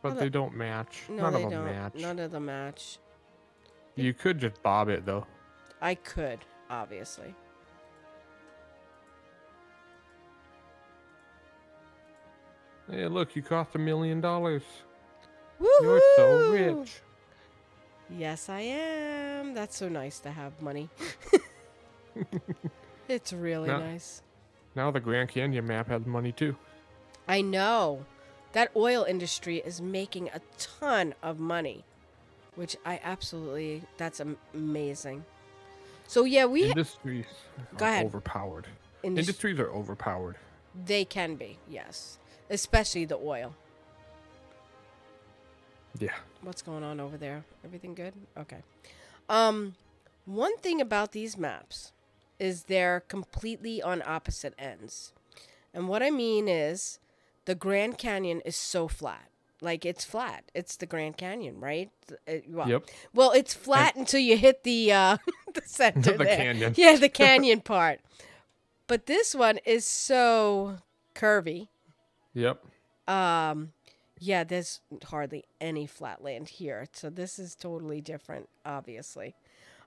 B: But
A: Well,
B: they don't match.
A: No,
B: None
A: they
B: of them
A: don't.
B: match.
A: None of them match.
B: You could just bob it though.
A: I could, obviously.
B: Hey, look, you cost a million dollars. You're so rich.
A: Yes, I am. That's so nice to have money. it's really nice.
B: Now the Grand Canyon map has money too.
A: I know. That oil industry is making a ton of money, which I absolutely, that's amazing. So, yeah, we,
B: Industries
A: Go
B: are
A: ahead.
B: overpowered.
A: indus-
B: Industries are overpowered.
A: they can be, yes. Especially the oil.
B: Yeah.
A: What's going on over there? Everything good? Okay. Um, one thing about these maps is they're completely on opposite ends. And what I mean is the Grand Canyon is so flat. Like it's flat. It's the Grand Canyon, right? It- well,
B: Yep.
A: well, it's flat until you hit the uh the center
B: The
A: there.
B: canyon.
A: Yeah, the canyon part. But this one is so curvy.
B: Yep.
A: Um, yeah, there's hardly any flat land here, so this is totally different, obviously.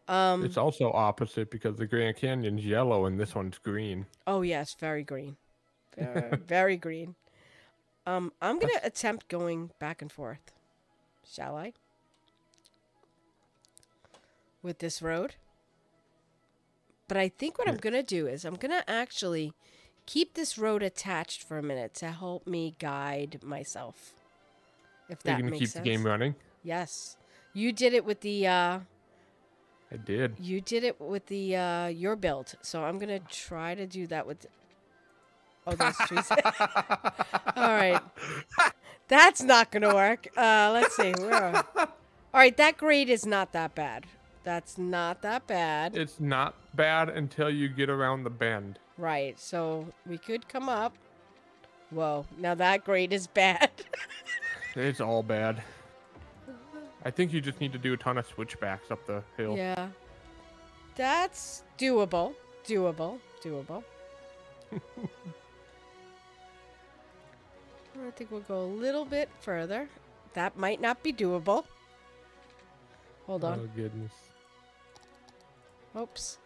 A: Um,
B: It's also opposite because the Grand Canyon's yellow and this one's green.
A: oh yes, very green, very, very green. Um, I'm gonna attempt going back and forth. Shall I? With this road. But I think what I'm gonna do is I'm gonna actually keep this road attached for a minute to help me guide myself. If
B: You're
A: that
B: gonna
A: makes
B: keep
A: sense.
B: the game running.
A: Yes. You did it with the uh
B: I did.
A: you did it with the uh your build. So I'm going to try to do that with Oh, those trees. All right. That's not going to work. Uh let's see. Where are... All right, that grade is not that bad. That's not that bad.
B: It's not bad until you get around the bend.
A: Right. So we could come up. Whoa. Now that grade is bad.
B: It's all bad. I think you just need to do a ton of switchbacks up the hill.
A: Yeah. That's doable. Doable. Doable. I think we'll go a little bit further. That might not be doable. Hold on.
B: Oh goodness.
A: Oops.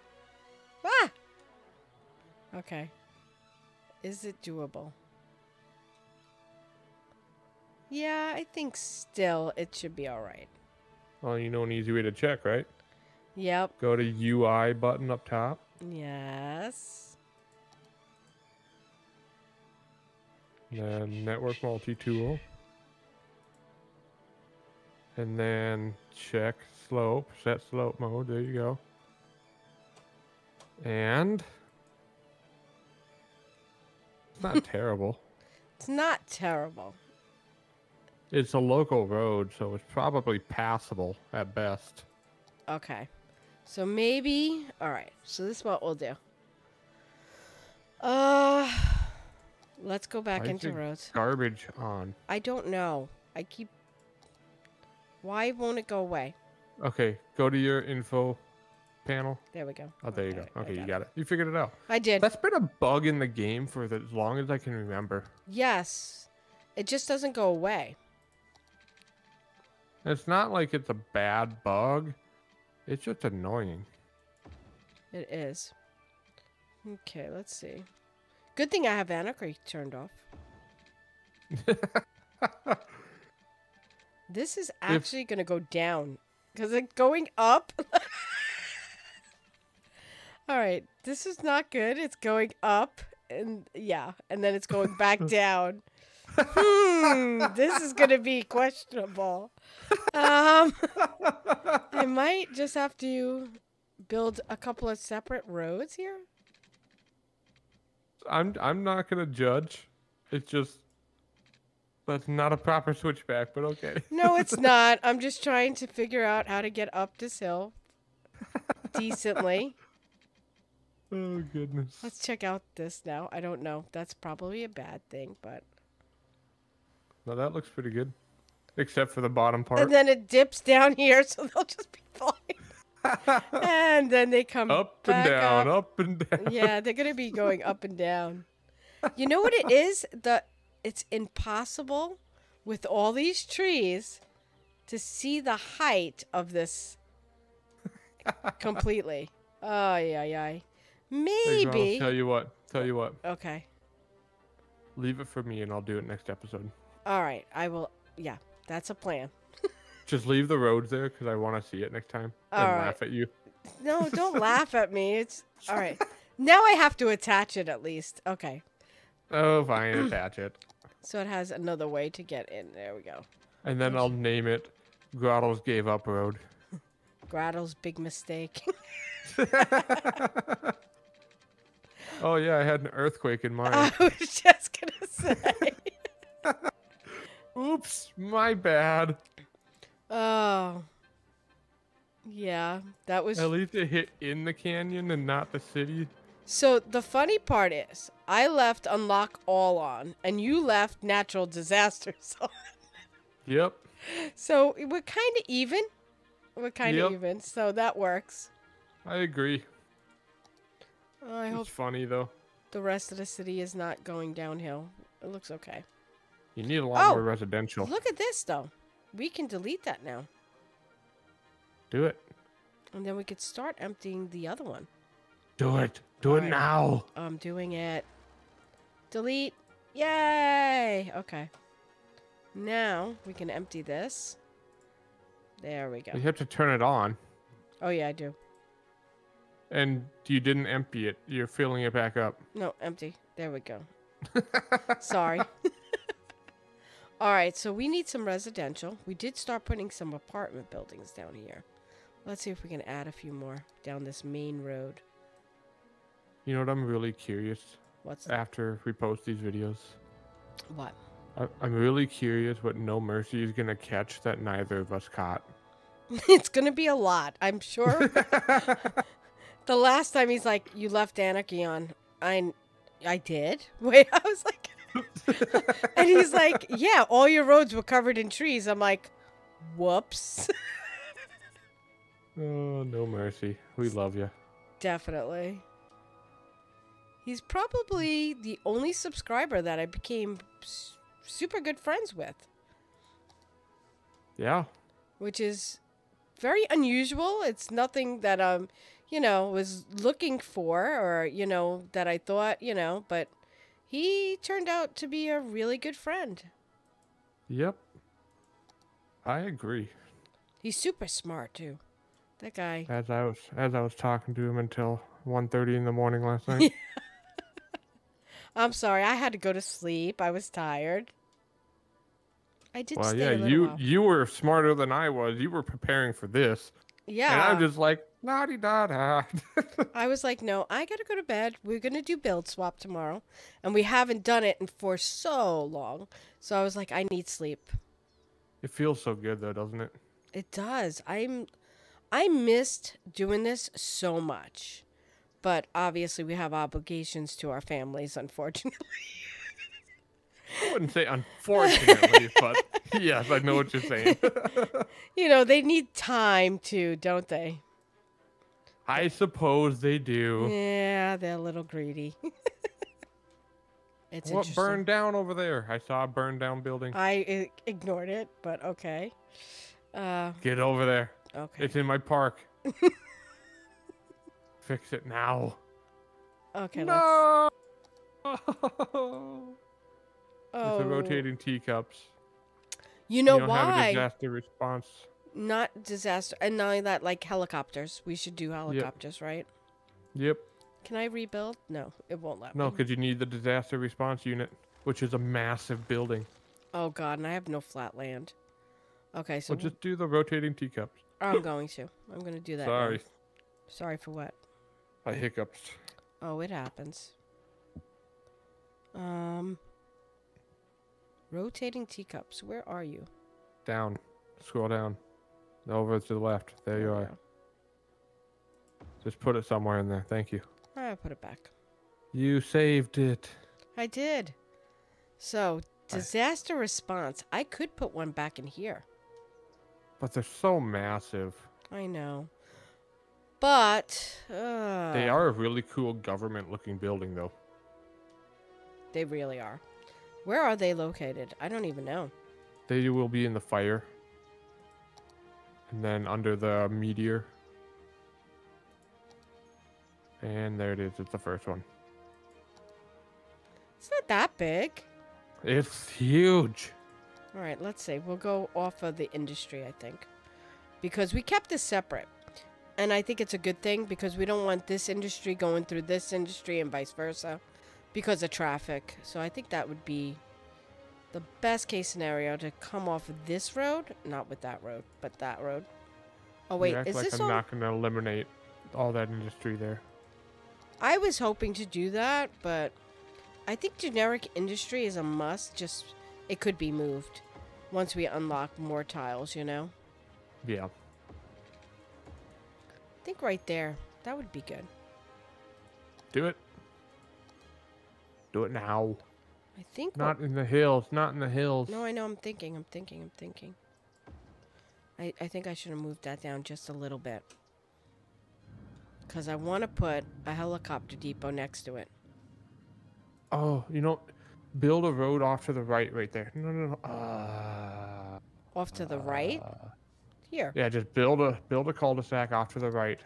A: Ah! Okay. Is it doable? Yeah, I think still it should be alright.
B: Well, you know an easy way to check, right?
A: Yep.
B: Go to UI button up top.
A: Yes.
B: Then network multi-tool. And then check slope, set slope mode. There you go. And it's not terrible.
A: It's not terrible.
B: It's a local road, so it's probably passable at best.
A: Okay. So maybe all right. So this is what we'll do. Uh let's go back
B: Why
A: into
B: it
A: roads.
B: Garbage on.
A: I don't know. I keep Why won't it go away?
B: Okay, go to your info panel.
A: There we go.
B: Oh, there you go.
A: Got
B: Okay, you
A: got
B: got it. You figured it out.
A: I did.
B: That's been a bug in the game for as long as I can remember.
A: yes. It just doesn't go away.
B: It's not like it's a bad bug. It's just annoying.
A: It is. Okay, let's see. Good thing I have Anarchy turned off. This is actually going to go down because it's going up. All right, this is not good. It's going up and yeah, and then it's going back down. hmm, this is gonna be questionable. Um, I might just have to build a couple of separate roads here.
B: I'm I'm not gonna judge. It's just that's not a proper switchback, but okay.
A: No, it's not. I'm just trying to figure out how to get up this hill decently.
B: Oh goodness.
A: Let's check out this now. I don't know. That's probably a bad thing, but
B: No, that looks pretty good. Except for the bottom part.
A: and then it dips down here, so they'll just be fine. and then they come
B: up and down,
A: up.
B: up and down.
A: Yeah, they're gonna be going up and down. You know what it is? The it's impossible with all these trees to see the height of this completely. Oh yeah, yeah. Maybe.
B: Tell you what. Tell you what.
A: Okay.
B: Leave it for me, and I'll do it next episode.
A: All right. I will. Yeah, that's a plan.
B: Just leave the roads there because I want to see it next time and
A: All right.
B: laugh at you.
A: No, don't laugh at me. It's all right. Now I have to attach it at least. Okay.
B: Oh, fine, attach it,
A: So it has another way to get in. There we go.
B: and then I'll name it Grahtles Gave Up Road.
A: Grahtles' big mistake.
B: Oh yeah, I had an earthquake in mine.
A: I was just gonna say.
B: Oops, my bad.
A: Oh. Yeah, that was.
B: At least it hit in the canyon and not the city.
A: So the funny part is, I left unlock all on, and you left natural disasters on.
B: Yep.
A: So we're kind of even. We're kind of
B: Yep.
A: even, so that works.
B: I agree.
A: I hope
B: It's funny though.
A: the rest of the city is not going downhill. It looks okay.
B: You need a lot
A: Oh,
B: more residential.
A: Look at this though. We can delete that now,
B: Do it.
A: and then we could start emptying the other one.
B: Do it. Do it
A: Alright.
B: now.
A: I'm doing it. Delete. Yay! Okay. Now we can empty this. There we go.
B: You have to turn it on.
A: Oh yeah, I do.
B: And you didn't empty it. You're filling it back up.
A: No, empty. There we go. Sorry. All right, so we need some residential. We did start putting some apartment buildings down here. Let's see if we can add a few more down this main road.
B: You know what I'm really curious
A: What's that?
B: after we post these videos?
A: What?
B: I- I'm really curious what No Mercy is gonna catch that neither of us caught.
A: it's gonna be a lot, I'm sure. the last time he's like, "You left Anarchy on," I, I did. Wait, I was like, and he's like, "Yeah, all your roads were covered in trees." I'm like, "Whoops."
B: Oh, No Mercy. We love you.
A: Definitely. He's probably the only subscriber that I became super good friends with,
B: Yeah.
A: which is very unusual. It's nothing that um, you know, was looking for or, you know, that I thought, you know, but he turned out to be a really good friend.
B: Yep. I agree.
A: He's super smart too. That guy.
B: As I was as I was talking to him until 1.30 in the morning last night.
A: I'm sorry, I had to go to sleep. I was tired. I did
B: well, yeah, you
A: while.
B: you were smarter than I was. You were preparing for this,
A: Yeah.
B: and I'm just like la di da da.
A: I was like, no, I gotta go to bed. We're gonna do build swap tomorrow, and we haven't done it in for so long. So I was like, I need sleep.
B: It feels so good though, doesn't it?
A: It does. I'm, I missed doing this so much, but obviously we have obligations to our families, unfortunately.
B: I wouldn't say unfortunately, but yes, I know what you're saying.
A: you know, they need time too, don't they?
B: I suppose they do.
A: Yeah, they're a little greedy. it's
B: What burned down over there? I saw a burned down building.
A: I ignored it, but okay. Uh,
B: Get over there.
A: okay.
B: It's in my park. Fix it now.
A: Okay. Let's,
B: no.
A: oh,
B: It's the rotating teacups.
A: You know
B: you don't have a
A: why?
B: disaster response.
A: Not disaster, and not only that, like helicopters. We should do helicopters, right?
B: Yep.
A: Can I rebuild? No, it won't let
B: No,
A: me.
B: No, because you need the disaster response unit, which is a massive building.
A: Oh god, and I have no flat land. Okay, so
B: So just do the rotating teacups.
A: I'm going to. I'm gonna do that. now.
B: Sorry,
A: Sorry for what?
B: I hiccuped.
A: Oh, it happens. Um. Rotating teacups. Where are you?
B: Down. Scroll down. Over to the left. There you are. Just put it somewhere in there. Thank you.
A: I put it back.
B: You saved it.
A: I did. So disaster response. I could put one back in here.
B: But they're so massive.
A: I know. But uh,
B: They are a really cool government looking building, though.
A: They really are. Where are they located? I don't even know.
B: They will be in the fire. And then under the meteor. And there it is. It's the first one.
A: It's not that big.
B: It's huge.
A: All right, let's see. We'll go off of the industry, I think. Because we kept this separate. And I think it's a good thing because we don't want this industry going through this industry and vice versa because of traffic. So I think that would be the best case scenario to come off this road, not with that road, but that road. Oh wait, is
B: like
A: this
B: I'm
A: all?
B: not going to eliminate all that industry there.
A: I was hoping to do that, but I think generic industry is a must. Just it could be moved once we unlock more tiles, you know.
B: Yeah.
A: I think right there. That would be good.
B: Do it. Do it now.
A: I think
B: Not in the hills. Not in the hills.
A: No, I know. I'm thinking. I'm thinking. I'm thinking. I I think I should have moved that down just a little bit. Cause I want to put a helicopter depot next to it.
B: Oh, you know, build a road off to the right, right there. No, no, no. Uh,
A: Off to the right.
B: uh,
A: Here.
B: yeah, just build a build a cul-de-sac off to the right,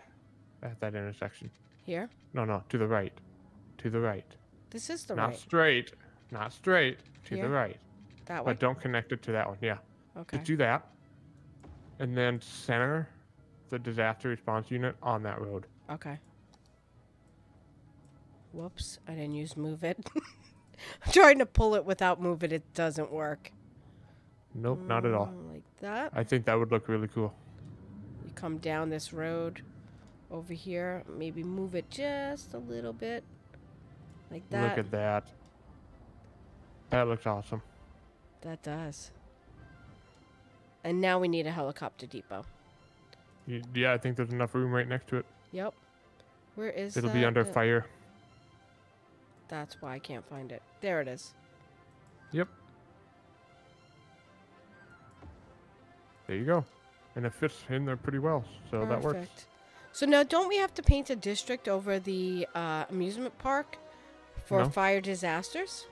B: at that intersection.
A: Here.
B: No, no, to the right, to the right.
A: This is the
B: not
A: right.
B: Not straight, not straight. To
A: Here?
B: the right,
A: That way.
B: but don't connect it to that one. Yeah,
A: Okay.
B: just do that, and then center the disaster response unit on that road.
A: Okay. Whoops, I didn't use move it. I'm trying to pull it without move it, it doesn't work.
B: Nope, not at all.
A: Mm, Like that.
B: I think that would look really cool.
A: You come down this road over here, maybe move it just a little bit. Like that.
B: Look at that. That looks awesome.
A: that does. And now we need a helicopter depot.
B: Yeah, I think there's enough room right next to it.
A: Yep. Where is
B: It'll be under fire.
A: That's why I can't find it. There it is.
B: Yep. There you go. And it fits in there pretty well, so that works.
A: Perfect. So now, don't we have to paint a district over the uh, amusement park for
B: No.
A: fire disasters?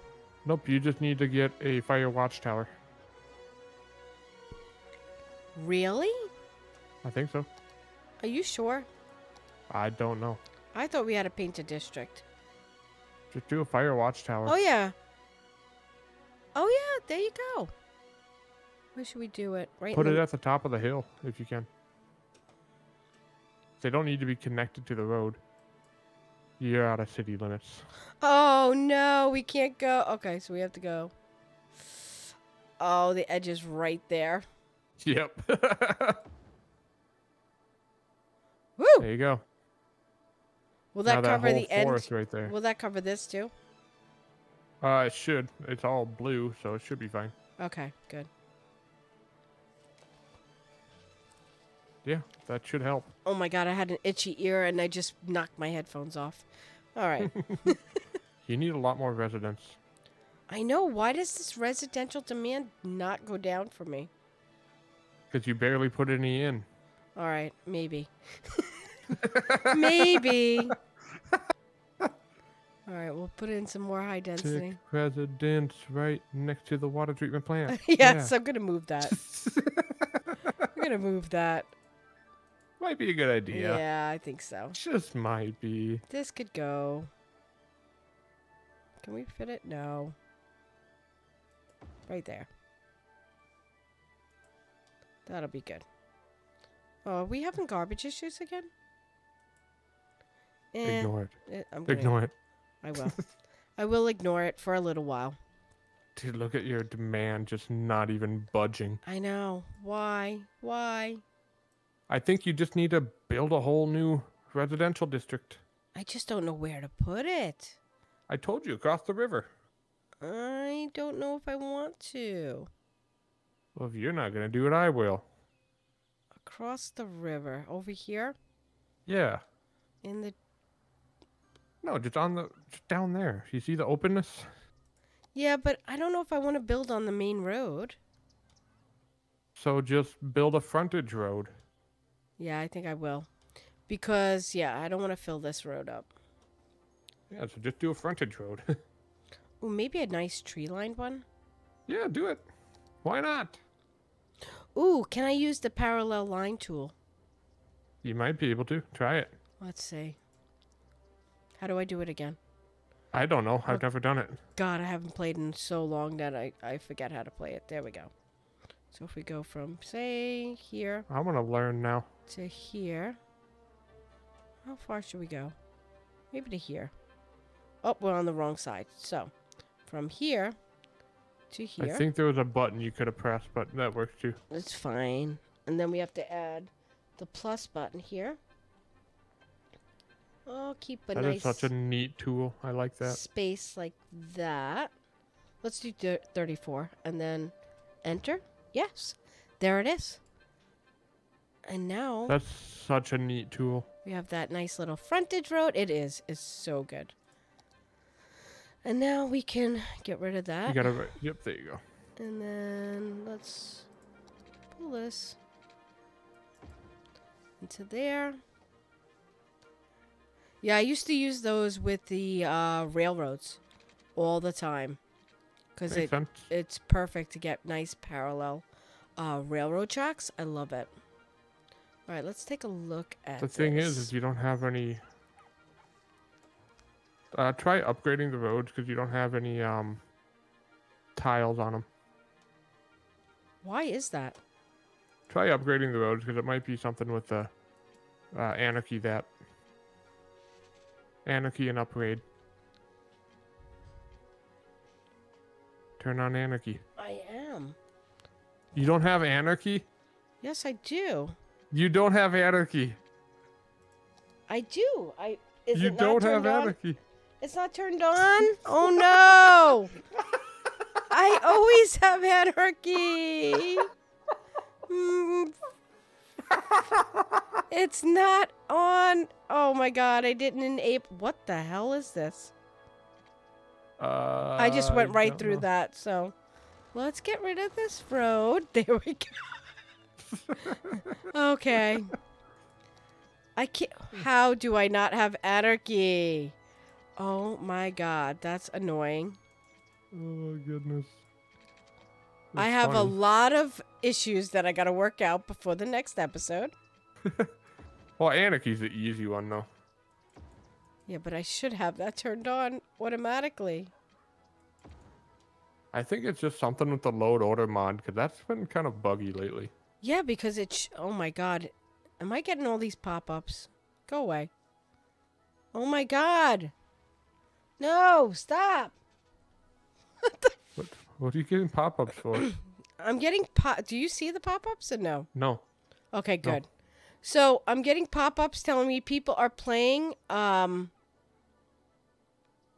B: Nope, you just need to get a fire watchtower.
A: Really?
B: I think so.
A: Are you sure?
B: I don't know.
A: I thought we had a district.
B: Just do a fire watchtower.
A: Oh yeah. Oh yeah. There you go. Where should we do it? Right.
B: Put it at the top of the hill if you can. They don't need to be connected to the road. You're out of city limits.
A: Oh no, we can't go. Okay, so we have to go. Oh, the edge is right there.
B: Yep.
A: Woo!
B: there you go.
A: Will that
B: that
A: cover
B: whole
A: the end?
B: right there.
A: Will that cover this too?
B: Uh, it should. It's all blue, so it should be fine.
A: Okay, good.
B: Yeah, that should help.
A: Oh my god, I had an itchy ear and I just knocked my headphones off. All right.
B: You need a lot more residents.
A: I know. Why does this residential demand not go down for me?
B: Because you barely put any in.
A: All right, maybe. maybe. All right, we'll put in some more high density.
B: Tick residents right next to the water treatment plant.
A: yes, I'm gonna move that. I'm gonna move that.
B: Might be a good idea.
A: Yeah, I think so.
B: Just might be.
A: This could go. Can we fit it? No. Right there. That'll be good. Oh, are we having garbage issues again? Eh,
B: Ignore it.
A: eh, I'm gonna,
B: Ignore it.
A: I will. I will ignore it for a little while.
B: Dude, look at your demand just not even budging.
A: I know. Why? Why?
B: I think you just need to build a whole new residential district.
A: I just don't know where to put it.
B: I told you across the river.
A: I don't know if I want to.
B: Well, if you're not gonna do it, I will.
A: Across the river. Over here?
B: Yeah.
A: In the.
B: No, just on the just down there. You see the openness?
A: Yeah, but I don't know if I want to build on the main road.
B: So just build a frontage road.
A: Yeah, I think I will. Because, yeah, I don't want to fill this road up.
B: Yeah, so just do a frontage road.
A: Ooh, maybe a nice tree lined one?
B: yeah, do it. Why not?
A: Ooh, can I use the parallel line tool?
B: You might be able to. Try it.
A: Let's see. How do I do it again?
B: I don't know. I've
A: Oh.
B: never done it.
A: God, I haven't played in so long that I, I forget how to play it. There we go. So if we go from, say, here
B: I want to learn now.
A: to here. How far should we go? Maybe to here. Oh, we're on the wrong side. So, from here to here.
B: I think there was a button you could have pressed, but that works too.
A: It's fine. And then we have to add the plus button here. Oh, keep a
B: That is
A: nice
B: such a neat tool. I like that.
A: space like that. Let's do 34 and then enter. Yes, there it is. And now
B: That's such a neat tool.
A: we have that nice little frontage road. It is. It's so good. And now we can get rid of
B: You
A: that.
B: gotta. Yep, there you go.
A: And then let's pull this into there. Yeah, I used to use those with the uh, railroads all the time because it
B: sense.
A: it's perfect to get nice parallel uh, railroad tracks. I love it. All right, let's take a look at
B: The thing is, is you don't have any. Uh, try upgrading the roads because you don't have any um tiles on them.
A: Why is that?
B: Try upgrading the roads because it might be something with the uh, anarchy that anarchy and upgrade. Turn on anarchy.
A: I am.
B: You don't have anarchy.
A: Yes, I do.
B: You don't have anarchy.
A: I do. I. Is
B: you don't have
A: on?
B: anarchy.
A: It's not turned on? Oh no! I always have anarchy. Mm. It's not on. Oh my god, I didn't enable. What the hell is this?
B: Uh,
A: I just went right through
B: know.
A: that, so let's get rid of this road. There we go. okay. I can't. How do I not have anarchy? Oh my god, that's annoying.
B: Oh my goodness.
A: I
B: That's
A: have a lot of issues that I got to work out before the next episode.
B: Well, anarchy's the easy one though.
A: Yeah, but I should have that turned on automatically.
B: I think it's just something with the load order mod because that's been kind of buggy lately.
A: Yeah, because it's. Oh my god, am I getting all these pop-ups? Go away. Oh my god. No, stop.
B: What, what are you getting pop-ups for?
A: I'm getting pop. Do you see the pop-ups or no?
B: no.
A: Okay, good. So I'm getting pop-ups telling me people are playing um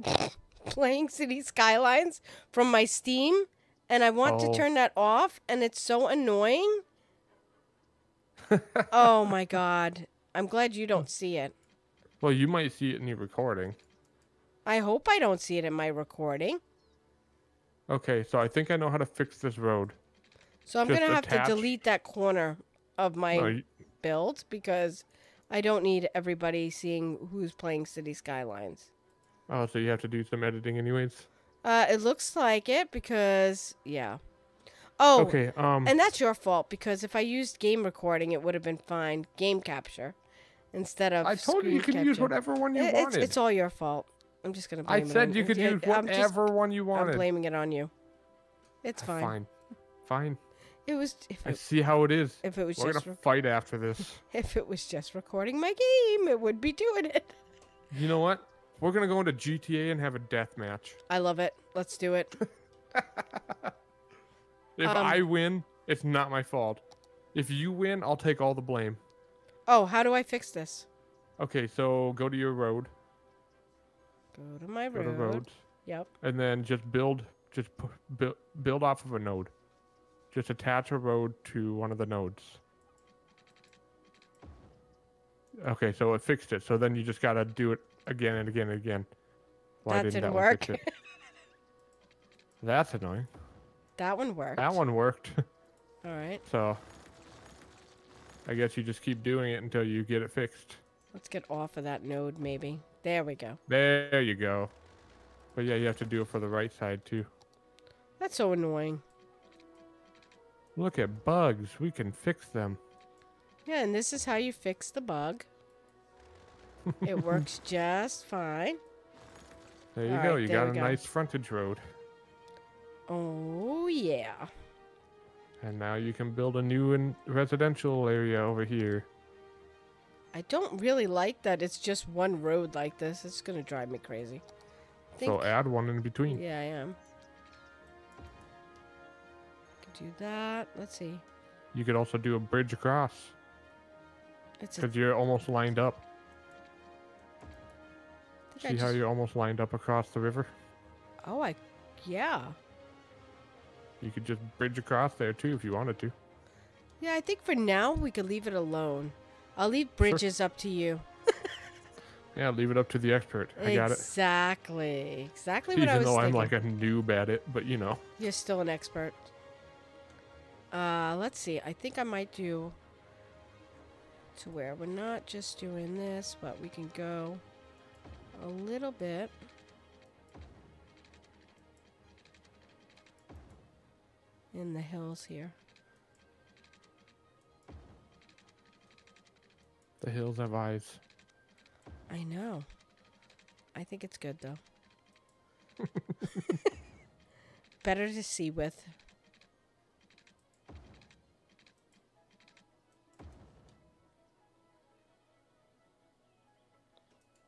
A: playing City Skylines from my Steam, and I want
B: Oh.
A: to turn that off, and it's so annoying. oh my god! I'm glad you don't see it.
B: Well, you might see it in your recording.
A: I hope I don't see it in my recording.
B: Okay, so I think I know how to fix this road.
A: So I'm gonna have
B: attach-
A: to delete that corner of my
B: No, y-
A: build because I don't need everybody seeing who's playing City Skylines.
B: Oh, so you have to do some editing anyways.
A: Uh, it looks like it because yeah. Oh,
B: Okay. Um.
A: and that's your fault because if I used game recording, it would have been fine. Game capture instead of.
B: I told you you can use whatever one you
A: It- it's,
B: wanted.
A: it's all your fault. I'm just gonna. Blame
B: I
A: it
B: said
A: on
B: you could
A: Yeah,
B: use
A: I'm just-
B: whatever one you
A: I'm
B: wanted.
A: blaming it on you. It's fine.
B: Fine. Fine.
A: It was if
B: I see how it is.
A: if it was
B: We're
A: just
B: gonna fight after this.
A: if it was just recording my game, it would be doing it.
B: You know what? We're gonna go into GTA and have a death match.
A: I love it. Let's do it.
B: If
A: Um,
B: I win, it's not my fault. If you win, I'll take all the blame.
A: Oh, how do I fix this?
B: Okay, so go to your road,
A: Go to my
B: go
A: road.
B: to roads,
A: Yep.
B: and then just build, just build, build off of a node. Just attach a road to one of the nodes. Okay, so it fixed it. So then you just gotta do it again and again and again. Why
A: That didn't
B: one fix
A: work.
B: it? That's annoying.
A: That one worked.
B: That one worked.
A: All right.
B: so I guess you just keep doing it until you get it fixed.
A: Let's get off of that node, maybe. There we go.
B: There you go. But yeah, you have to do it for the right side too.
A: That's so annoying.
B: Look at bugs. We can fix them.
A: Yeah, and this is how you fix the bug. It works just fine.
B: There you
A: All
B: go.
A: right,
B: you got a
A: go.
B: nice frontage road.
A: Oh, yeah.
B: And now you can build a new in- residential area over here.
A: I don't really like that it's just one road like this. It's going to drive me crazy.
B: So
A: Think-
B: add one in between.
A: Yeah, I am. Could do that. Let's see.
B: You could also do a bridge across
A: a.
B: because you're almost lined up.
A: I
B: See how you're almost lined up across the river?
A: Oh, I. Yeah.
B: You could just bridge across there too if you wanted to.
A: Yeah, I think for now we could leave it alone. I'll leave bridges up to you.
B: Yeah, leave it up to the expert. I got it.
A: Exactly. Exactly what I
B: Even
A: was
B: though I'm like a noob at it, but you know.
A: You're still an expert. Uh, let's see. I think I might do to where we're not just doing this, but we can go a little bit. In the hills here.
B: The hills have eyes.
A: I know. I think it's good though. Better to see with.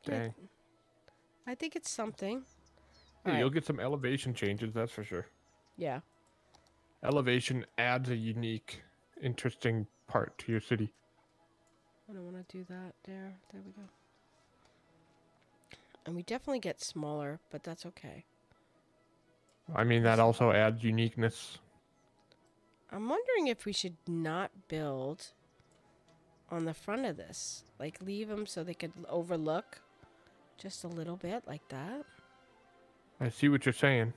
B: Dang.
A: I think it's something.
B: Yeah, you'll get some elevation changes, that's for sure.
A: Yeah.
B: Elevation adds a unique, interesting part to your city.
A: I don't want to do that there. There we go. And we definitely get smaller, but that's okay.
B: I mean, that also adds uniqueness.
A: I'm wondering if we should not build on the front of this. Like leave them so they could overlook just a little bit like that.
B: I see what you're saying.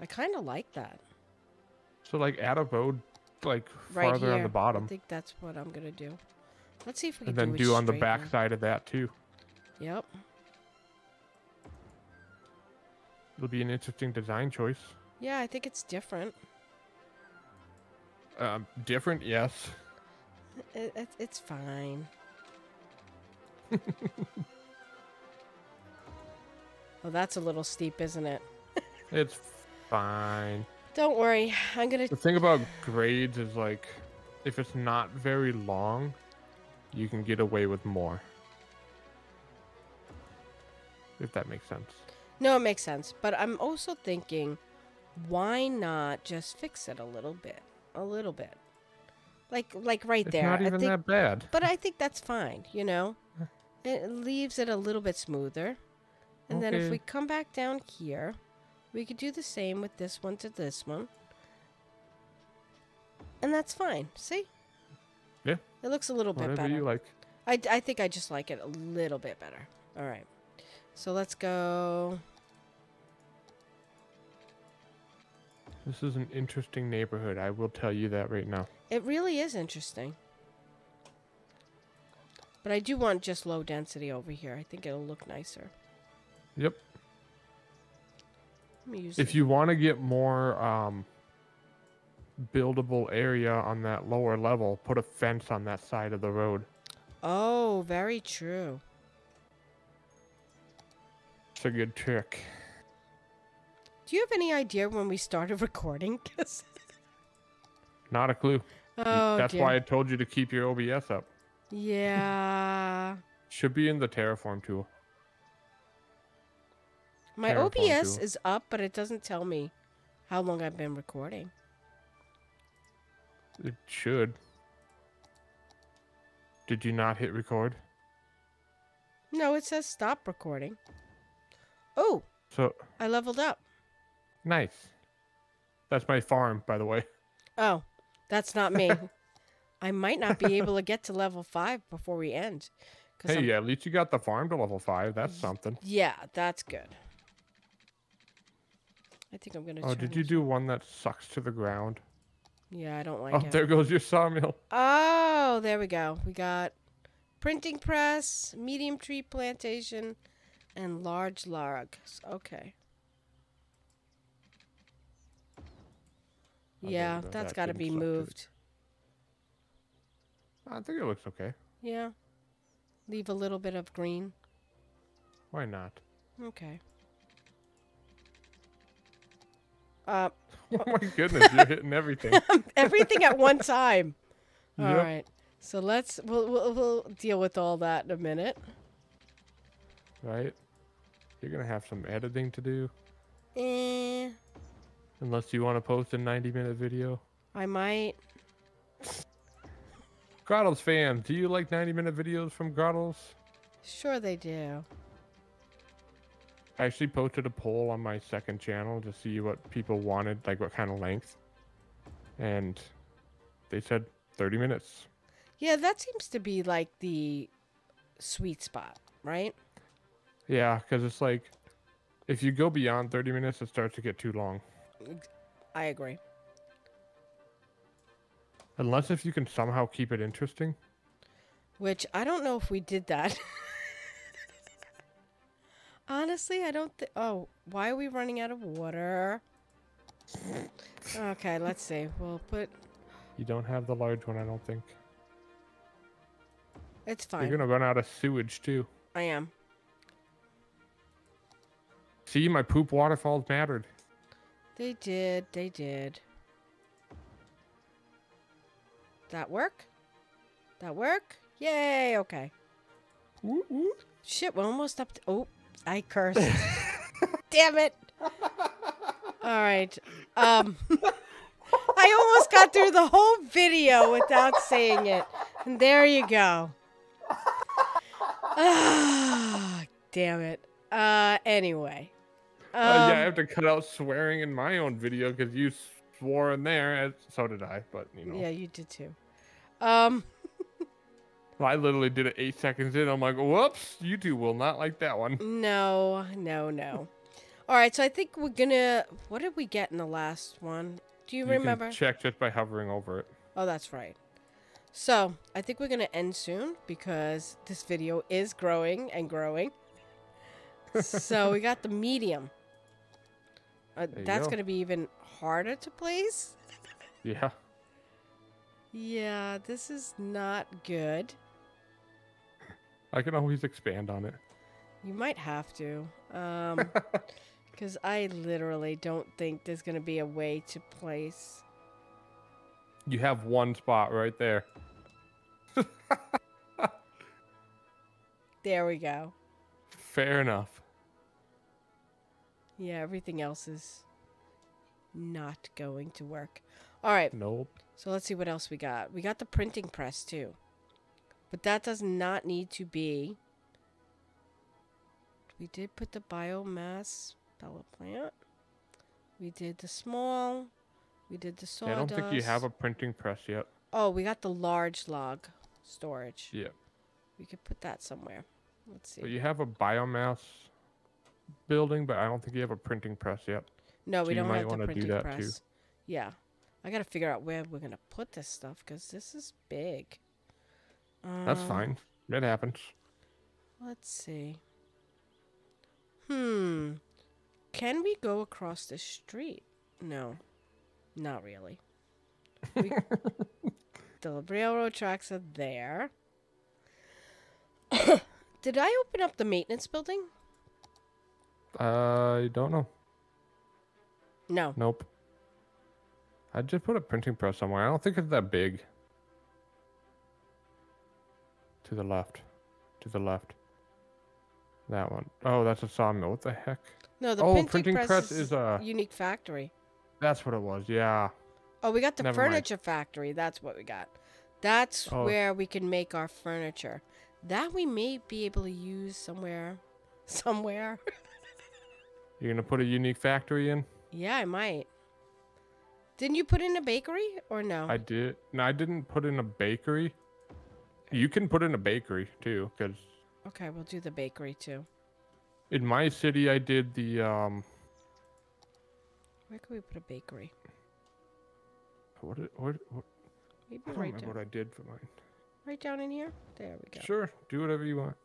A: I kind of like that.
B: So, like, add a road, like,
A: Right
B: farther
A: here.
B: on the bottom.
A: I think that's what I'm going to do. Let's see if we can do that.
B: And then
A: do,
B: do on the back side of that, too.
A: Yep.
B: It'll be an interesting design choice.
A: Yeah, I think it's different.
B: Um, different, yes.
A: It, it, it's fine. oh, that's a little steep, isn't it?
B: It's fine.
A: Don't worry. I'm going to.
B: The thing about grades is, like, if it's not very long, you can get away with more. If that makes sense.
A: No, it makes sense. But I'm also thinking, why not just fix it a little bit? A little bit. Like like right
B: It's
A: there.
B: not even
A: think
B: that bad.
A: but I think that's fine, you know? It leaves it a little bit smoother. And then if we come back down here, we could do the same with this one to this one. And that's fine. See?
B: Yeah.
A: It looks a little bit
B: Whatever
A: better.
B: you like.
A: I, I think I just like it a little bit better. All right. So let's go.
B: This is an interesting neighborhood. I will tell you that right now.
A: It really is interesting. But I do want just low density over here. I think it'll look nicer.
B: Yep.
A: Let me use
B: If you want to get more um, buildable area on that lower level, put a fence on that side of the road.
A: Oh, very true.
B: It's a good trick.
A: Do you have any idea when we started recording? 'Cause-
B: Not a clue.
A: Oh,
B: That's
A: dear.
B: why I told you to keep your OBS up.
A: Yeah.
B: Should be in the Terraform tool.
A: My OBS is up, but it doesn't tell me how long I've been recording.
B: It should. Did you not hit record?
A: No, it says stop recording. Oh,
B: So
A: I leveled up.
B: nice. That's my farm, by the way.
A: Oh, that's not me. I might not be able to get to level five before we end.
B: Hey,
A: I'm-
B: yeah, at least you got the farm to level five. That's something.
A: yeah, that's good. I think I'm gonna.
B: Oh, did you do one that sucks to the ground?
A: Yeah, I don't oh, like
B: Oh,
A: it.
B: there goes your sawmill.
A: Oh, there we go. We got printing press, medium tree plantation, and large logs. Okay.
B: I
A: Yeah, that's
B: that
A: got to be
B: suck to the-
A: moved.
B: I think it looks okay.
A: Yeah. Leave a little bit of green.
B: Why not?
A: Okay. Uh,
B: Oh my goodness, you're hitting everything.
A: everything at one time. All
B: Yep.
A: right. So let's we'll, we'll we'll deal with all that in a minute.
B: Right? You're gonna have some editing to do,
A: Eh,
B: unless you want to post a 90 minute video.
A: I might.
B: Grahtles fans, do you like 90 minute videos from Grahtles?
A: Sure, they do.
B: I actually posted a poll on my second channel to see what people wanted, like what kind of length. And they said 30 minutes.
A: Yeah, that seems to be like the sweet spot, right?
B: Yeah, because it's like, if you go beyond 30 minutes, it starts to get too long.
A: I agree.
B: Unless if you can somehow keep it interesting.
A: Which I don't know if we did that. Honestly, I don't think. Oh, why are we running out of water? Okay, let's see. We'll put.
B: You don't have the large one, I don't think.
A: It's fine.
B: You're gonna run out of sewage too.
A: I am.
B: See, my poop waterfalls mattered.
A: They did. They did. That work? That work? Yay! Okay.
B: Woo, woo.
A: Shit, we're almost up to. Oh, I cursed. Damn it! All right. Um, I almost got through the whole video without saying it, and there you go. Ah, damn it. Uh, anyway.
B: Uh, yeah, I
A: Um,
B: have to cut out swearing in my own video because you swore in there, as so did I. But you know,
A: yeah, you did too. Um,
B: I literally did it eight seconds in. I'm like, whoops, YouTube will not like that one.
A: no, no, no. All right, so I think we're gonna. What did we get in the last one? Do you,
B: You
A: remember?
B: can check just by hovering over it.
A: Oh, that's right. So, I think we're going to end soon because this video is growing and growing. so, we got the medium. Uh, that's
B: go.
A: going to be even harder to place.
B: Yeah.
A: Yeah, this is not good.
B: I can always expand on it.
A: You might have to. Um, because I literally don't think there's going to be a way to place.
B: You have one spot right there.
A: There we go.
B: Fair enough.
A: Yeah, everything else is not going to work. All right.
B: Nope.
A: So let's see what else we got. We got the printing press too. But that does not need to be. We did put the biomass pellet plant. We did the small. We did the
B: Yeah,
A: sawdust.
B: I don't think you have a printing press yet.
A: Oh, we got the large log storage.
B: Yeah.
A: We could put that somewhere. Let's see.
B: But you have a biomass building, but I don't think you have a printing press yet.
A: no,
B: so
A: we don't have the
B: wanna do
A: printing
B: that, too.
A: Yeah. I got to figure out where we're going to put this stuff because this is big.
B: That's
A: Um,
B: fine. It happens.
A: Let's see. Hmm. Can we go across the street? No. Not really. We, the railroad tracks are there. Did I open up the maintenance building?
B: I don't know.
A: No.
B: Nope. I just put a printing press somewhere. I don't think it's that big. To the left. To the left. That one. Oh, that's a sawmill. What the heck?
A: No, the
B: oh,
A: printing,
B: printing
A: press,
B: press
A: is,
B: is a.
A: unique factory.
B: That's what it was. Yeah.
A: Oh, we got the
B: Never mind.
A: furniture factory. That's what we got. That's
B: Oh.
A: where we can make our furniture. That we may be able to use somewhere. Somewhere.
B: You're gonna put a unique factory in?
A: yeah, I might. Didn't you put in a bakery or no?
B: I did. No, I didn't put in a bakery. You can put in a bakery too, because
A: okay, we'll do the bakery too.
B: in my city I did the um.
A: Where could we put a bakery?
B: What? It, what, what
A: Maybe
B: I don't
A: right
B: remember
A: down,
B: what I did for mine.
A: right down in here. There we go.
B: Sure, do whatever you want.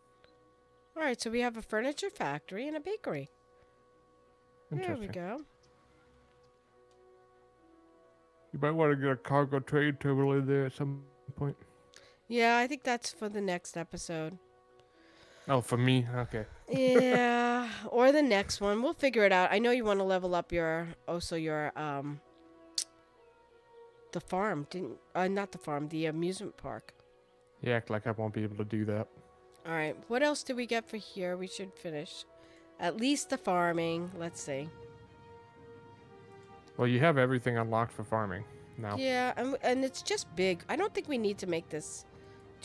A: All right, so we have a furniture factory and a bakery. There we go.
B: You might want to get a cargo trade terminal in there at some point.
A: Yeah, I think that's for the next episode.
B: Oh, for me, okay.
A: yeah, or the next one. We'll figure it out. I know you want to level up your also your um the farm, didn't uh not the farm, the amusement park.
B: You act like I won't be able to do that.
A: All right. What else do we get for here? We should finish at least the farming. Let's see.
B: Well, you have everything unlocked for farming now.
A: Yeah, and, and it's just big. I don't think we need to make this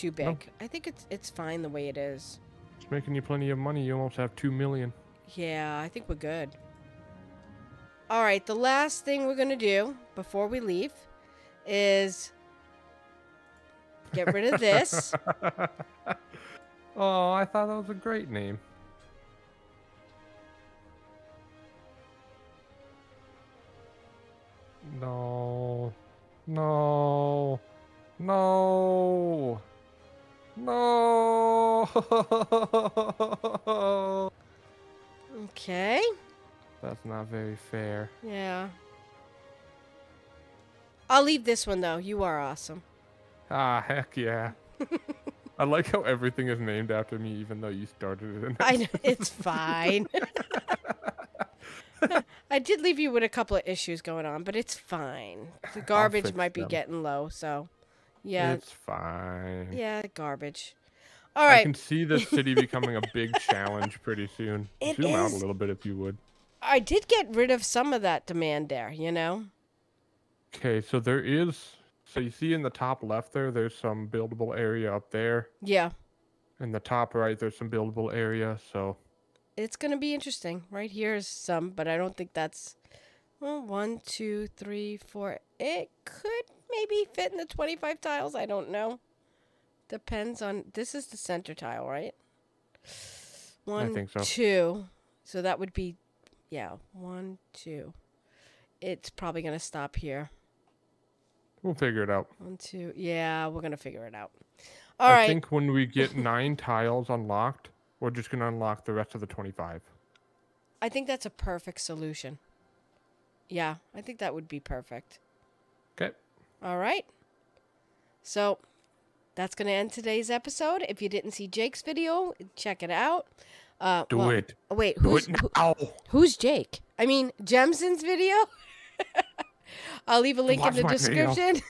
A: too big.
B: No.
A: I think it's it's fine the way it is.
B: It's making you plenty of money. You almost have two million.
A: Yeah, I think we're good. All right, the last thing we're going to do before we leave is get rid of this.
B: oh, I thought that was a great name. No. No. No. No.
A: Okay.
B: That's not very fair.
A: Yeah. I'll leave this one though. You are awesome.
B: Ah, heck yeah. I like how everything is named after me, even though you started it. in
A: I know it's fine. I did leave you with a couple of issues going on, but it's fine. The garbage might be
B: them.
A: getting low, so yeah,
B: It's fine.
A: yeah, garbage. All right.
B: I can see this city becoming a big challenge pretty soon.
A: It
B: Zoom out a little bit if you would.
A: I did get rid of some of that demand there. You know.
B: Okay, so there is. So you see in the top left there, there's some buildable area up there.
A: Yeah,
B: In the top right, there's some buildable area. So
A: it's gonna be interesting. Right here is some, but I don't think that's. Well, one, two, three, four. It could maybe fit in the twenty-five tiles. I don't know. Depends on. This is the center tile, right? One,
B: think so.
A: two. So that would be, yeah, one, two. It's probably gonna stop here.
B: we'll figure it out.
A: One, two. Yeah, we're gonna figure it out. All
B: I
A: right.
B: think when we get nine tiles unlocked, we're just gonna unlock the rest of the 25.
A: I think that's a perfect solution. Yeah, I think that would be perfect.
B: Okay.
A: All right. So that's going to end today's episode. If you didn't see Jake's video, check it out. Uh,
B: Do
A: well-
B: it.
A: Wait,
B: Do
A: who's,
B: it
A: who- who's Jake? I mean, Gemzen's video? I'll leave a link in
B: Watch
A: the
B: my video.
A: description.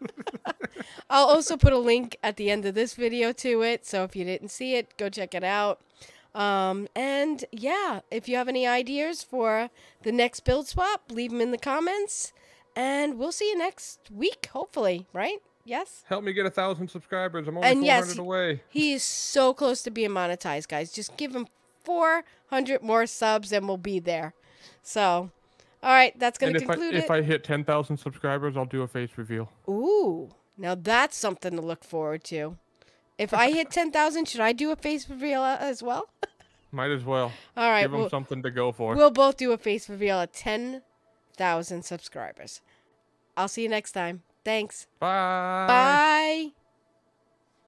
A: I'll also put a link at the end of this video to it. So if you didn't see it, go check it out. Um, and yeah, if you have any ideas for the next build swap, leave them in the comments. And we'll see you next week, hopefully, right? Yes?
B: Help me get a thousand subscribers. I'm only
A: And
B: 400
A: yes,
B: away.
A: He is so close to being monetized, guys. Just give him 400 more subs and we'll be there. So, all right, that's going to
B: if I,
A: conclude
B: if
A: it.
B: I hit 10,000 subscribers, I'll do a face reveal.
A: Ooh, now that's something to look forward to. If I hit 10,000, should I do a face reveal uh, as well?
B: Might as well.
A: All right,
B: Give them
A: we'll,
B: something to go for.
A: we'll both do a face reveal at 10,000 subscribers. I'll see you next time. Thanks.
B: Bye.
A: Bye.